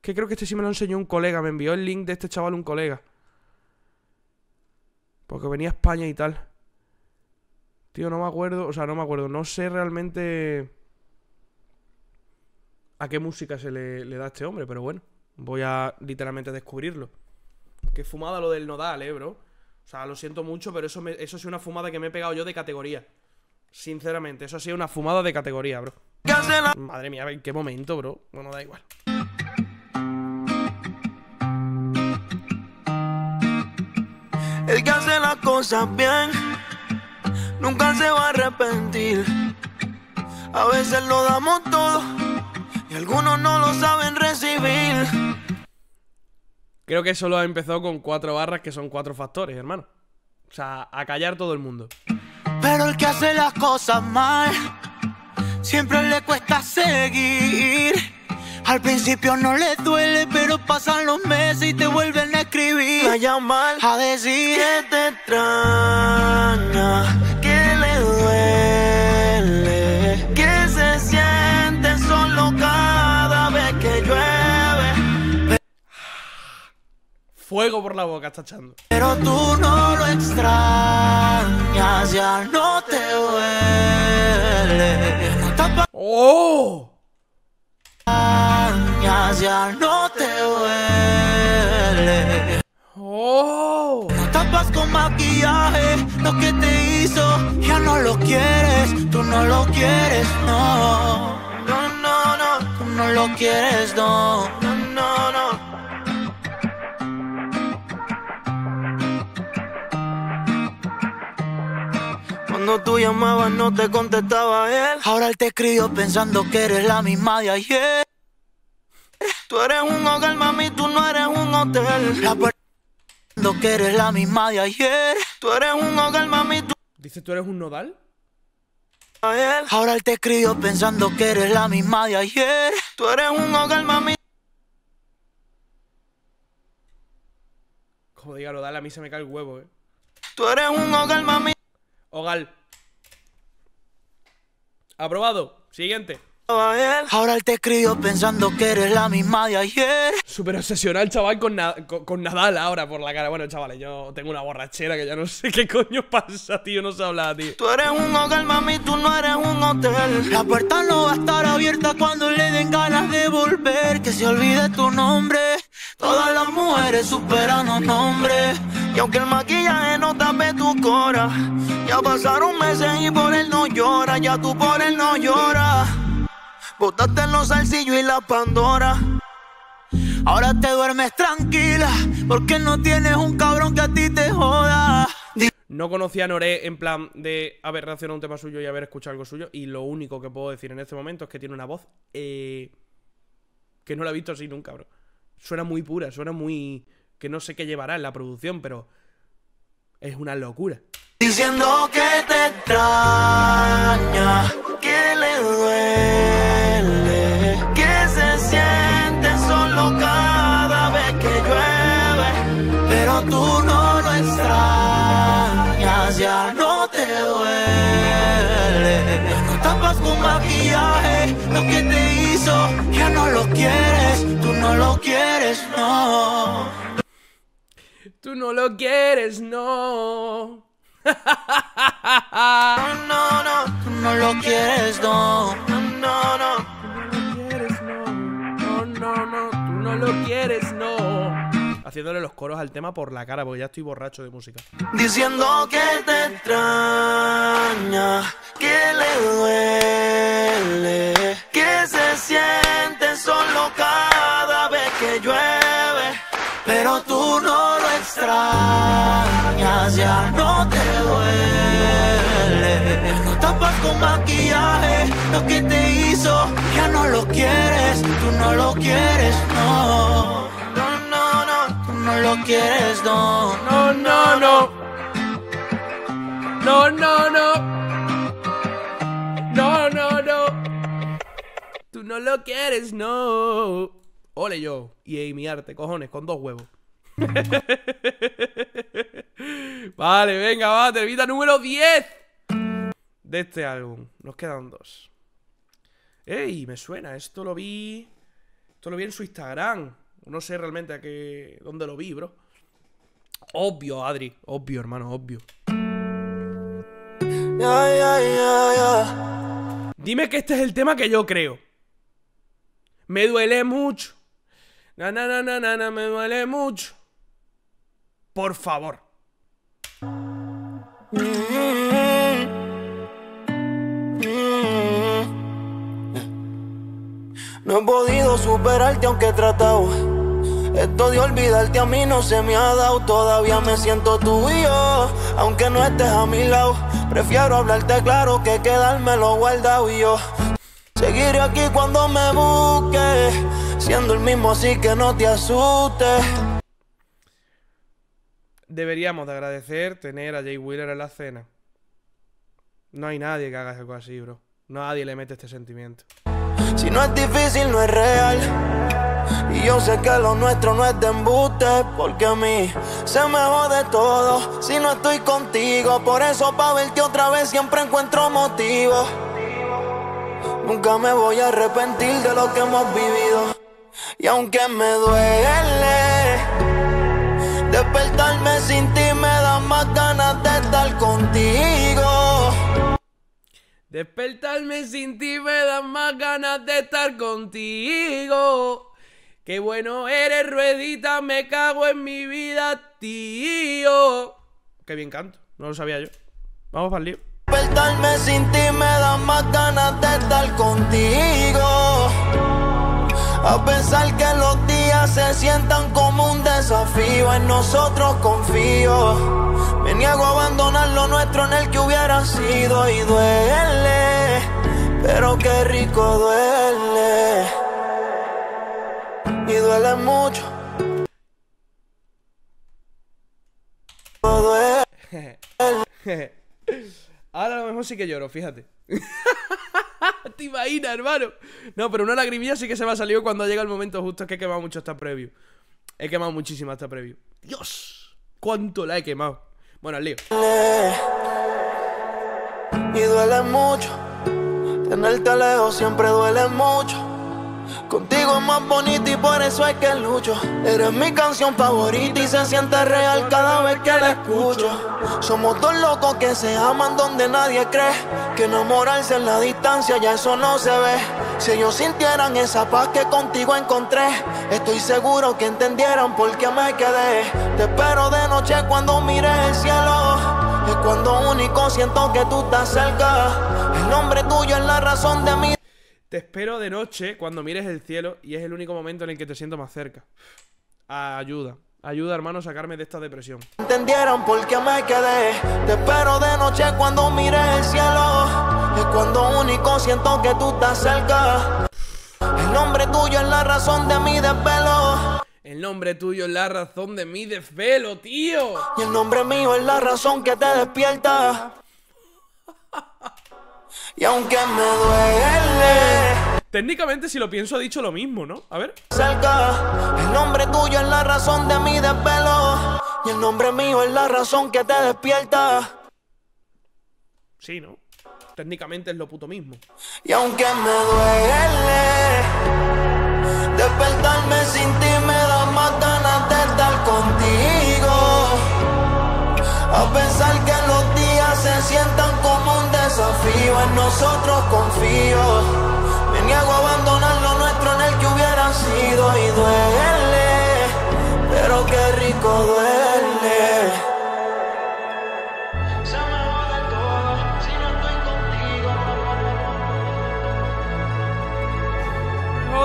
Que creo que este sí me lo enseñó un colega. Me envió el link de este chaval un colega. Porque venía a España y tal. Tío, no me acuerdo. O sea, no me acuerdo. No sé realmente a qué música se le, da este hombre. Pero bueno, voy a literalmente descubrirlo. Qué fumada lo del nodal, eh, bro. O sea, lo siento mucho, pero eso, me, eso es una fumada que me he pegado yo de categoría. Sinceramente, eso ha sido una fumada de categoría, bro. Madre mía, ¿en qué momento, bro? Bueno, da igual. El que hace las cosas bien, nunca se va a arrepentir. A veces lo damos todo y algunos no lo saben recibir. Creo que solo ha empezado con cuatro barras que son cuatro factores, hermano. O sea, a callar todo el mundo. Pero el que hace las cosas mal, siempre le cuesta seguir. Al principio no le duele, pero pasan los meses y te vuelven a escribir. A llamar, A decir, que te extraña, que le duele, fuego por la boca está echando. Pero tú no lo extrañas, ya no te duele. ¡Oh! Ya no te duele. ¡Oh! Tapas con maquillaje lo que te hizo, ya no lo quieres, tú no lo quieres, no. No, no, no, tú no lo quieres, no. Cuando tú llamabas no te contestaba él. Ahora él te escribió pensando que eres la misma de ayer. Tú eres un hogar, mami, tú no eres un hotel. La puerta pensando que eres la misma de ayer. Tú eres un hogar, mami, tú ¿Dices tú eres un nodal? él. Ahora él te escribió pensando que eres la misma de ayer. Tú eres un hogar, mami. Como diga nodal, a mí se me cae el huevo, eh. Tú eres un hogar, mami. Ogal. Aprobado. Siguiente. Ahora él te escribió pensando que eres la misma de ayer. Súper obsesionado el chaval con, Na- con- con Nadal ahora por la cara. Bueno, chavales, yo tengo una borrachera que ya no <laughs> sé qué coño pasa, tío. No sé hablar, tío. Tú eres un hogar, mami, tú no eres un hotel. La puerta no va a estar abierta cuando le den ganas de volver. Que se olvide tu nombre. Todas las mujeres superan un nombre. Y aunque el maquillaje no tape tu cora, ya pasaron meses y por él no llora. Ya tú por él no lloras. Botaste los salsillos y la Pandora. Ahora te duermes tranquila, porque no tienes un cabrón que a ti te joda. No conocía a Noré en plan de haber reaccionado a un tema suyo y haber escuchado algo suyo. Y lo único que puedo decir en este momento es que tiene una voz eh, que no la he visto así nunca, bro. Suena muy pura, suena muy. que no sé qué llevará en la producción, pero. Es una locura. Diciendo que te extraña, que le duele, maquillaje lo que te hizo, ya no lo quieres, tú no lo quieres, no. Tú no lo quieres, no. No, no, no, tú no lo quieres, no. No, no, no. No lo quieres, no. No, no, no. Tú no lo quieres, no. Haciéndole los coros al tema por la cara, porque ya estoy borracho de música. Diciendo que te extraña, que le duele, que se siente solo cada vez que llueve. Pero tú no lo extrañas, ya no te duele. No tapas con maquillaje lo que te hizo, ya no lo quieres, tú no lo quieres, no. Lo quieres, no. No, no, no. No, no, no. No, no, no. Tú no lo quieres, no. Ole yo. Y mi arte, cojones, con dos huevos. <laughs> vale, venga, va. Termita número 10 de este álbum. Nos quedan dos. Ey, me suena. Esto lo vi. Esto lo vi en su Instagram. No sé realmente a qué. dónde lo vi, bro. Obvio, Adri. Obvio, hermano, obvio. Dime que este es el tema que yo creo. Me duele mucho. Na, na, na, na, na, na, me duele mucho. Por favor. No he podido superarte aunque he tratado. Esto de olvidarte a mí no se me ha dado. Todavía me siento tuyo, aunque no estés a mi lado. Prefiero hablarte claro que quedármelo guardado y yo. Seguiré aquí cuando me busques, siendo el mismo así que no te asustes. Deberíamos de agradecer tener a Jay Wheeler en la cena. No hay nadie que haga algo así, bro. Nadie le mete este sentimiento. Si no es difícil, no es real. Y yo sé que lo nuestro no es de embuste, porque a mí se me jode todo si no estoy contigo. Por eso, pa' verte otra vez, siempre encuentro motivo. Nunca me voy a arrepentir de lo que hemos vivido. Y aunque me duele, despertarme sin ti me da más ganas de estar contigo. Despertarme sin ti me dan más ganas de estar contigo. Qué bueno eres, ruedita, me cago en mi vida, tío. Qué bien canto, no lo sabía yo. Vamos para el lío. Despertarme sin ti me dan más ganas de estar contigo. A pensar que los días se sientan como un desafío, en nosotros confío. Me niego a abandonar lo nuestro en el que hubiera sido y duele, pero qué rico duele. Y duele mucho. Duele. <laughs> Ahora lo mejor sí que lloro, fíjate. <laughs> <laughs> Te imaginas, hermano. No, pero una lagrimilla sí que se me ha salido cuando llega el momento justo. Es que he quemado mucho esta preview. He quemado muchísimo esta preview. Dios, cuánto la he quemado. Bueno, al lío. Y duele mucho. Tenerte lejos siempre duele mucho. Contigo es más bonito y por eso es que lucho. Eres mi canción favorita y se siente real cada vez que la escucho. Somos dos locos que se aman donde nadie cree. Que enamorarse en la distancia ya eso no se ve. Si ellos sintieran esa paz que contigo encontré, estoy seguro que entendieran por qué me quedé. Te espero de noche cuando mires el cielo. Es cuando único siento que tú estás cerca. El nombre tuyo es la razón de mi Te espero de noche cuando mires el cielo y es el único momento en el que te siento más cerca. Ayuda. Ayuda, hermano, a sacarme de esta depresión. entendieran por qué me quedé. Te espero de noche cuando mires el cielo. Es cuando único siento que tú estás cerca. El nombre tuyo es la razón de mi desvelo. El nombre tuyo es la razón de mi desvelo, tío. Y el nombre mío es la razón que te despierta. Y aunque me duele Técnicamente, si lo pienso, ha dicho lo mismo, ¿no? A ver. cerca, el nombre tuyo es la razón de mi desvelo. Y el nombre mío es la razón que te despierta. Sí, ¿no? Técnicamente es lo puto mismo. Y aunque me duele despertarme sin ti me da más ganas de estar contigo. A pensar que los días se sientan desafío, en nosotros confío. Me niego a abandonar lo nuestro en el que hubiera sido y duele, pero qué rico duele.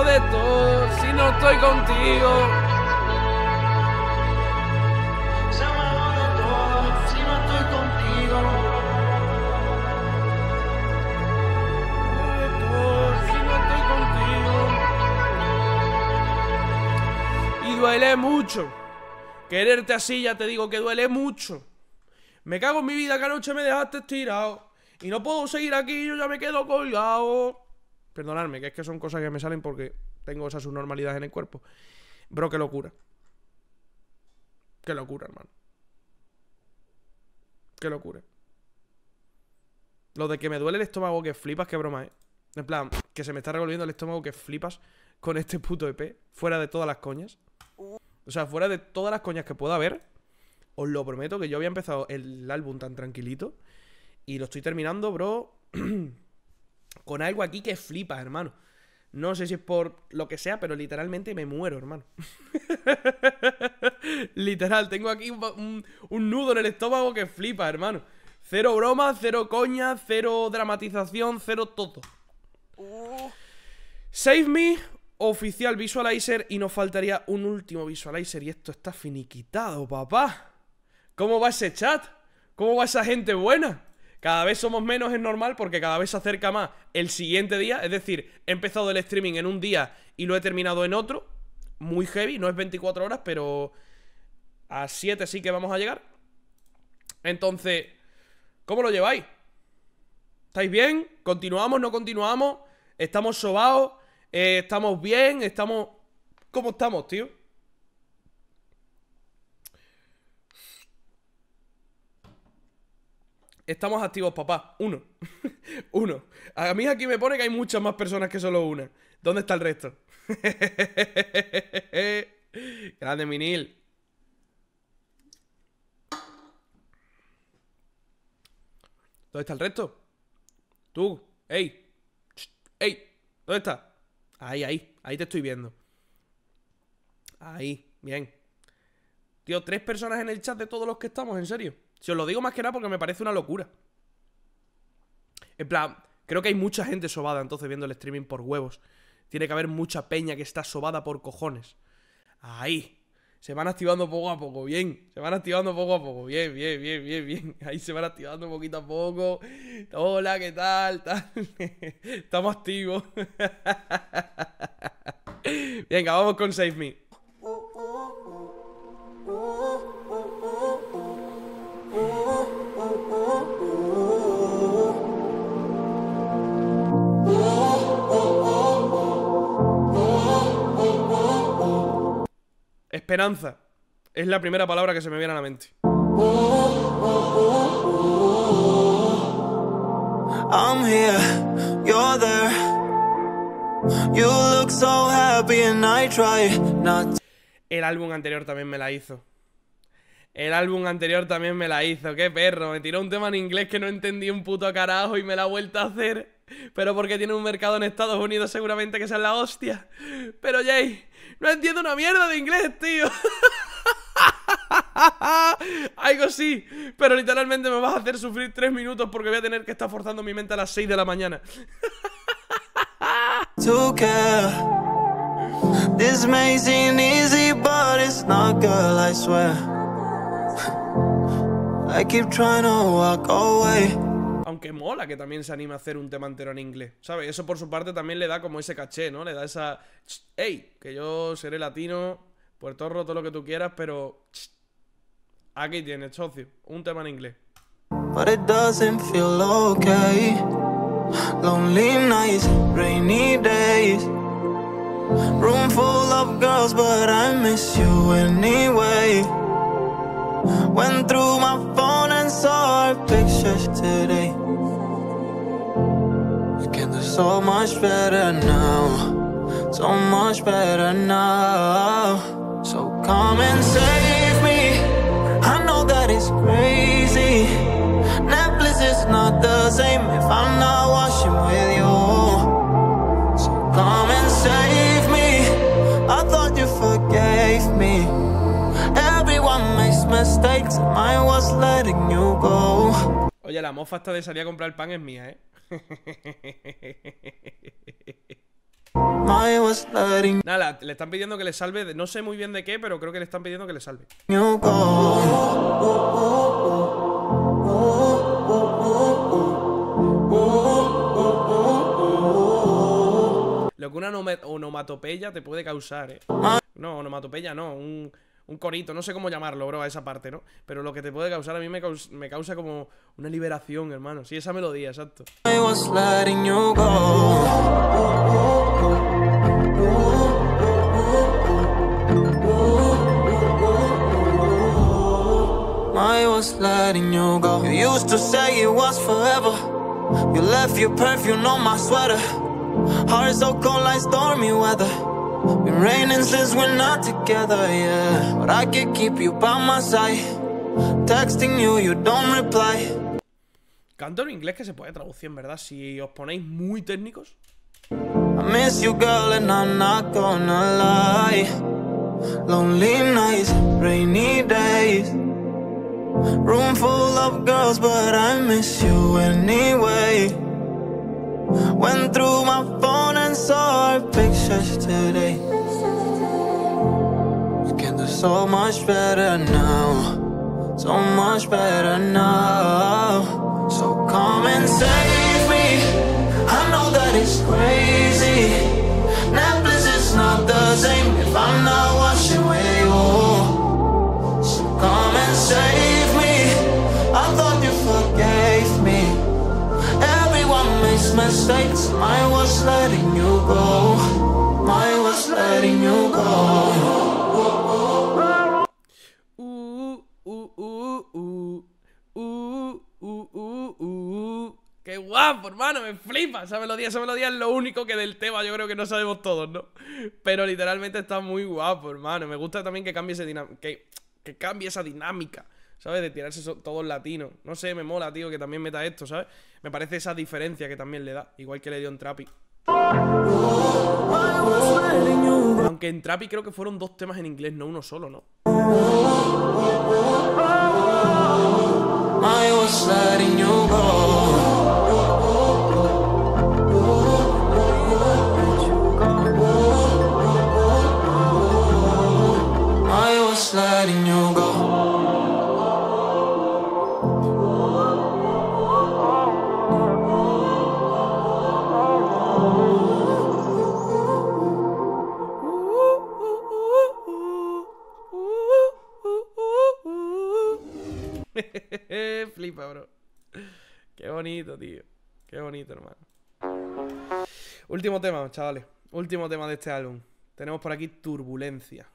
De todo si no estoy contigo. Duele mucho. Quererte así, ya te digo que duele mucho. Me cago en mi vida que anoche me dejaste estirado. Y no puedo seguir aquí, yo ya me quedo colgado. Perdonadme, que es que son cosas que me salen porque tengo esa subnormalidad en el cuerpo. Bro, qué locura. Qué locura, hermano. Qué locura. Lo de que me duele el estómago que flipas, qué broma, ¿eh? En plan, que se me está revolviendo el estómago que flipas con este puto EP, fuera de todas las coñas. O sea, fuera de todas las coñas que pueda haber, os lo prometo que yo había empezado el álbum tan tranquilito y lo estoy terminando, bro, <clears throat> con algo aquí que flipas, hermano. No sé si es por lo que sea, pero literalmente me muero, hermano. <laughs> Literal, tengo aquí un, un- un nudo en el estómago que flipa, hermano. Cero broma, cero coña, cero dramatización, cero todo. Save Me, oficial visualizer y nos faltaría un último visualizer y esto está finiquitado, papá. ¿Cómo va ese chat? ¿Cómo va esa gente buena? Cada vez somos menos es normal porque cada vez se acerca más el siguiente día. Es decir, he empezado el streaming en un día y lo he terminado en otro. Muy heavy, no es 24 horas, pero a 7 sí que vamos a llegar. Entonces, ¿cómo lo lleváis? ¿Estáis bien? ¿Continuamos? ¿No continuamos? ¿Estamos sobados? Eh, ¿Estamos bien? ¿Estamos... ¿Cómo estamos, tío? Estamos activos, papá. Uno. <laughs> Uno. A mí aquí me pone que hay muchas más personas que solo una. ¿Dónde está el resto? <laughs> Grande, Minil. ¿Dónde está el resto? Tú, ey, ey, ¿dónde estás? Ahí, ahí, ahí te estoy viendo. Ahí, bien. Tío, tres personas en el chat de todos los que estamos, en serio. Si os lo digo más que nada porque me parece una locura. En plan, creo que hay mucha gente sobada entonces viendo el streaming por huevos. Tiene que haber mucha peña que está sobada por cojones. Ahí. Se van activando poco a poco, bien. Se van activando poco a poco, bien, bien, bien, bien, bien. <laughs> Ahí se van activando poquito a poco. Hola, ¿qué tal? <laughs> Estamos activos. <laughs> Venga, vamos con Save Me. Esperanza. Es la primera palabra que se me viene a la mente. I'm here, you're there. You look so happy and I try not El álbum anterior también me la hizo. El álbum anterior también me la hizo. Qué perro. Me tiró un tema en inglés que no entendí un puto carajo y me la ha vuelto a hacer. Pero porque tiene un mercado en Estados Unidos seguramente que es la hostia. Pero Jay, no entiendo una mierda de inglés, tío. <laughs> Algo sí, pero literalmente me vas a hacer sufrir tres minutos porque voy a tener que estar forzando mi mente a las 6 de la mañana. <laughs> This may seem easy, but it's not, girl, I swear. I keep trying to walk away. Aunque mola que también se anime a hacer un tema entero en inglés, ¿sabes? Eso por su parte también le da como ese caché, ¿no? Le da esa... "Ch, Ey, que yo seré latino, puertorro, todo lo que tú quieras, pero... Aquí tienes, socio, un tema en inglés. But it doesn't feel okay. Lonely nights, rainy days. Room full of girls, but I miss you anyway. Went through my phone and saw our pictures today. So much better now. So much better now. So come and save me. I know that it's crazy. Netflix is not the same if I'm not watching with you. So come and save me. I thought you forgave me. Everyone makes mistakes, and I was letting you go. Oye, la mofa esta de salir a comprar el pan es mía, ¿eh? Nada, le están pidiendo que le salve, de- no sé muy bien de qué, pero creo que le están pidiendo que le salve. Lo que una onomatopeya te puede causar, ¿eh? No, onomatopeya no, un, un corito, no sé cómo llamarlo, bro, a esa parte, ¿no? Pero lo que te puede causar a mí me, caus- me causa como una liberación, hermano. Sí, esa melodía, exacto. I was letting you go. You used to say it was forever. You left your perfume on my sweater. Heart so cold like stormy weather. Been raining since we're not together, yeah. But I can keep you by my side. Texting you, you don't reply. Canto en inglés que se puede traducir, en verdad. Si os ponéis muy técnicos. I miss you, girl, and I'm not gonna lie. Lonely nights, rainy days. Room full of girls, but I miss you anyway. Went through my saw our pictures today. We can do so much better now. So much better now. So come and save me. I know that it's crazy. Mistakes. I was letting you go. I was letting you go. Uh, uh, uh, uh, uh, uh, uh, uh. ¡Qué guapo, hermano! Me flipa esa melodía. Esa melodía es lo único que del tema yo creo que no sabemos todos, ¿no? Pero literalmente está muy guapo, hermano. Me gusta también que cambie, ese que, que cambie esa dinámica. ¿Sabes? De tirarse so- todos latinos. No sé, me mola, tío, que también meta esto, ¿sabes? Me parece esa diferencia que también le da, igual que le dio en Trapi. Aunque en Trapi creo que fueron dos temas en inglés, no uno solo, ¿no? <laughs> Flipa, bro. Qué bonito, tío. Qué bonito, hermano. Último tema, chavales. Último tema de este álbum. Tenemos por aquí Turbulencia.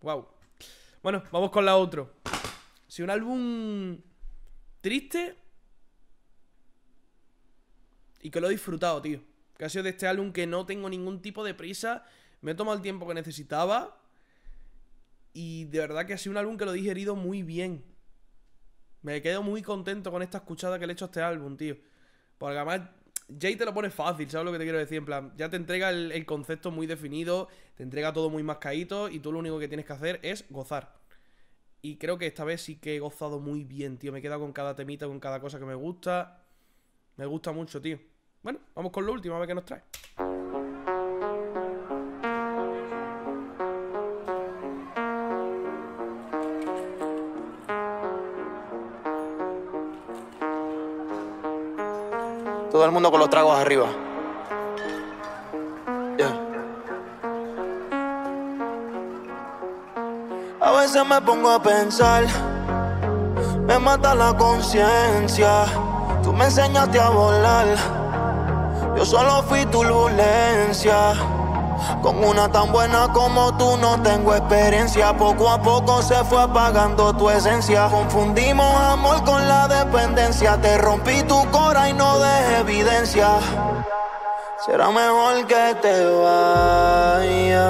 Wow. Bueno, vamos con la otro. Si un álbum triste y que lo he disfrutado, tío. Que ha sido de este álbum que no tengo ningún tipo de prisa. Me he tomado el tiempo que necesitaba. Y de verdad que ha sido un álbum que lo he digerido muy bien. Me quedo muy contento con esta escuchada que le he hecho a este álbum, tío. Porque además, Jay te lo pone fácil, ¿sabes lo que te quiero decir? En plan, ya te entrega el, el concepto muy definido, te entrega todo muy mascadito y tú lo único que tienes que hacer es gozar. Y creo que esta vez sí que he gozado muy bien, tío. Me he quedado con cada temita, con cada cosa que me gusta. Me gusta mucho, tío. Bueno, vamos con lo último, a ver qué nos trae. Todo el mundo con los tragos arriba. A veces me pongo a pensar, me mata la conciencia. Tú me enseñaste a volar, yo solo fui turbulencia. Con una tan buena como tú no tengo experiencia. Poco a poco se fue apagando tu esencia. Confundimos amor con la dependencia. Te rompí tu cora y no dejé evidencia. Será mejor que te vayas.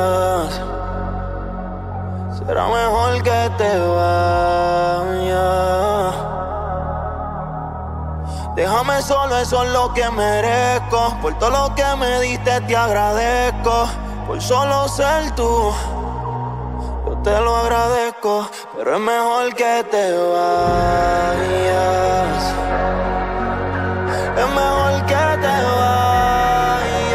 Será mejor que te vayas. Déjame solo, eso es lo que merezco. Por todo lo que me diste te agradezco. Por solo ser tú, yo te lo agradezco. Pero es mejor que te vayas. Es mejor que te vayas.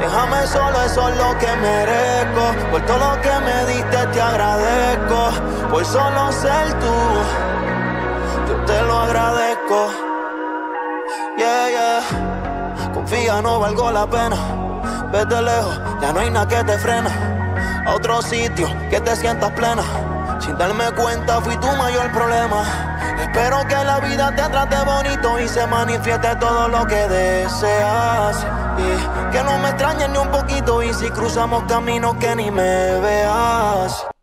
Déjame solo, eso es lo que merezco. Por todo lo que me diste te agradezco. Por solo ser tú yo te lo agradezco. Yeah, yeah. Confía, no valgo la pena. Vete lejos, ya no hay nada que te frena. A otro sitio que te sientas plena. Sin darme cuenta, fui tu mayor problema. Espero que la vida te trate bonito y se manifieste todo lo que deseas. Y que no me extrañes ni un poquito. Y si cruzamos caminos que ni me veas.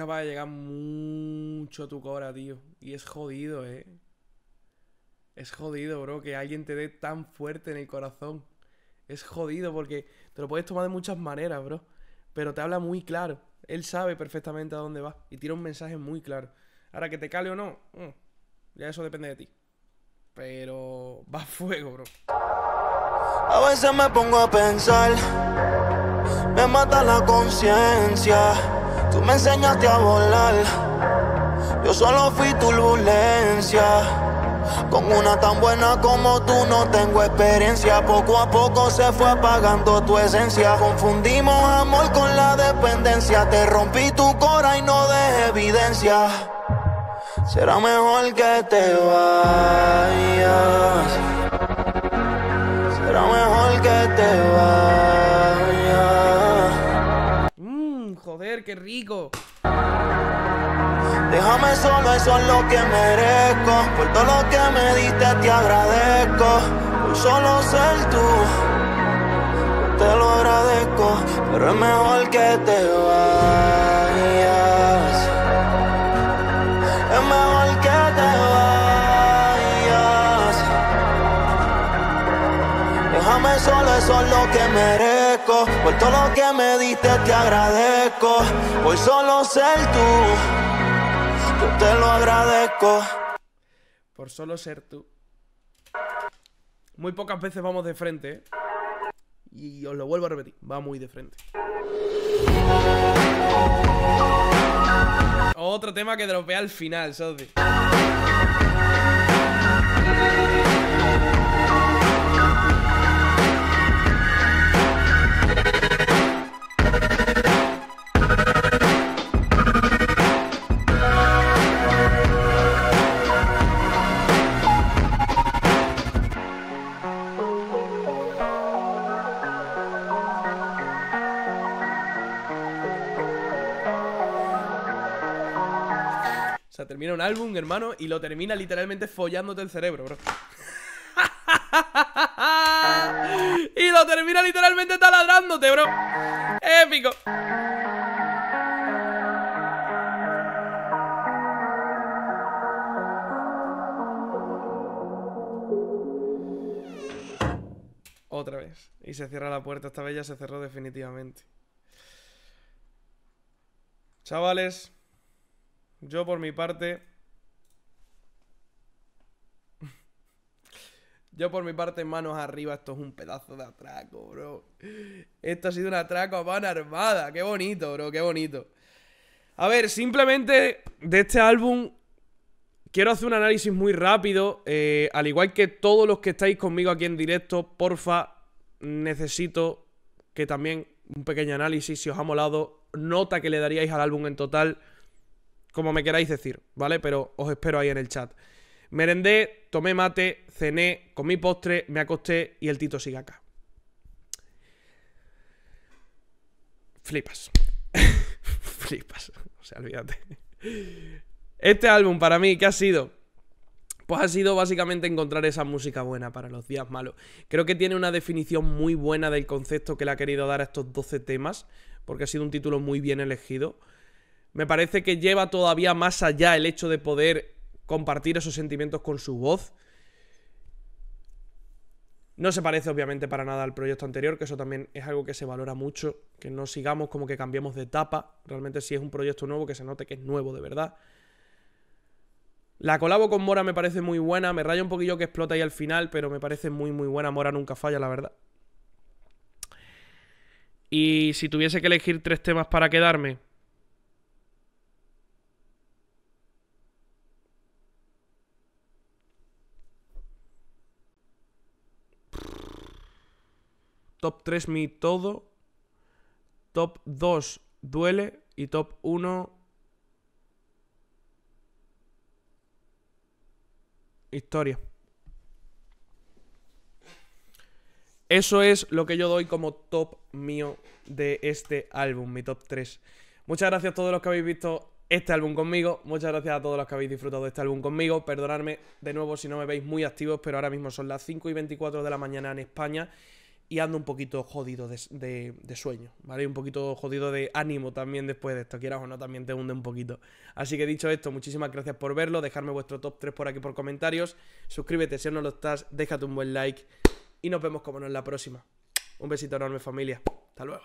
Capaz de llegar mucho a tu cora, tío. Y es jodido, eh. Es jodido, bro, que alguien te dé tan fuerte en el corazón. Es jodido porque te lo puedes tomar de muchas maneras, bro. Pero te habla muy claro. Él sabe perfectamente a dónde va. Y tiene un mensaje muy claro. Ahora, que te cale o no, mm, ya eso depende de ti. Pero <laughs> va a fuego, bro. A veces me pongo a pensar, me mata la conciencia. Tú me enseñaste a volar, yo solo fui turbulencia. Con una tan buena como tú no tengo experiencia. Poco a poco se fue apagando tu esencia. Confundimos amor con la dependencia. Te rompí tu cora y no dejé evidencia. Será mejor que te vayas. Será mejor que te vayas. Joder, qué rico. Déjame solo, eso es lo que merezco. Por todo lo que me diste te agradezco. Por solo ser tú, te lo agradezco. Pero es mejor que te vayas. Es mejor que te vayas. Dame solo eso es lo que merezco. Por todo lo que me diste te agradezco. Por solo ser tú, yo te lo agradezco. Por solo ser tú. Muy pocas veces vamos de frente, ¿eh? Y os lo vuelvo a repetir, va muy de frente. Otro tema que dropea al final, socio. Termina un álbum, hermano, y lo termina literalmente follándote el cerebro, bro. <laughs> y lo termina literalmente taladrándote, bro. Épico. Otra vez. Y se cierra la puerta. Esta vez ya se cerró definitivamente. Chavales, yo por mi parte... <laughs> Yo por mi parte, manos arriba, esto es un pedazo de atraco, bro. Esto ha sido un atraco a mano armada. Qué bonito, bro, qué bonito. A ver, simplemente de este álbum quiero hacer un análisis muy rápido. eh, al igual que todos los que estáis conmigo aquí en directo, porfa, necesito que también un pequeño análisis, si os ha molado, nota que le daríais al álbum en total, como me queráis decir, ¿vale? Pero os espero ahí en el chat. Merendé, tomé mate, cené, comí postre, me acosté y el Tito sigue acá. Flipas. <laughs> Flipas. O sea, olvídate. Este álbum para mí, ¿qué ha sido? Pues ha sido básicamente encontrar esa música buena para los días malos. Creo que tiene una definición muy buena del concepto que le ha querido dar a estos 12 temas, porque ha sido un título muy bien elegido. Me parece que lleva todavía más allá el hecho de poder compartir esos sentimientos con su voz. No se parece obviamente para nada al proyecto anterior, que eso también es algo que se valora mucho, que no sigamos como que cambiemos de etapa. Realmente si es un proyecto nuevo, que se note que es nuevo de verdad. La colabo con Mora me parece muy buena, me raya un poquillo que explota ahí al final, pero me parece muy muy buena. Mora nunca falla, la verdad. Y si tuviese que elegir tres temas para quedarme, Top 3 mi todo. Top 2 duele. Y top 1 historia. Eso es lo que yo doy como top mío de este álbum, mi top 3. Muchas gracias a todos los que habéis visto este álbum conmigo. Muchas gracias a todos los que habéis disfrutado de este álbum conmigo. Perdonadme de nuevo si no me veis muy activos, pero ahora mismo son las 5 y 24 de la mañana en España y ando un poquito jodido de, de- sueño, ¿vale? Y un poquito jodido de ánimo también después de esto, quieras o no, también te hunde un poquito. Así que dicho esto, muchísimas gracias por verlo, dejarme vuestro top 3 por aquí por comentarios, suscríbete si aún no lo estás, déjate un buen like y nos vemos como no en la próxima. Un besito enorme familia, hasta luego.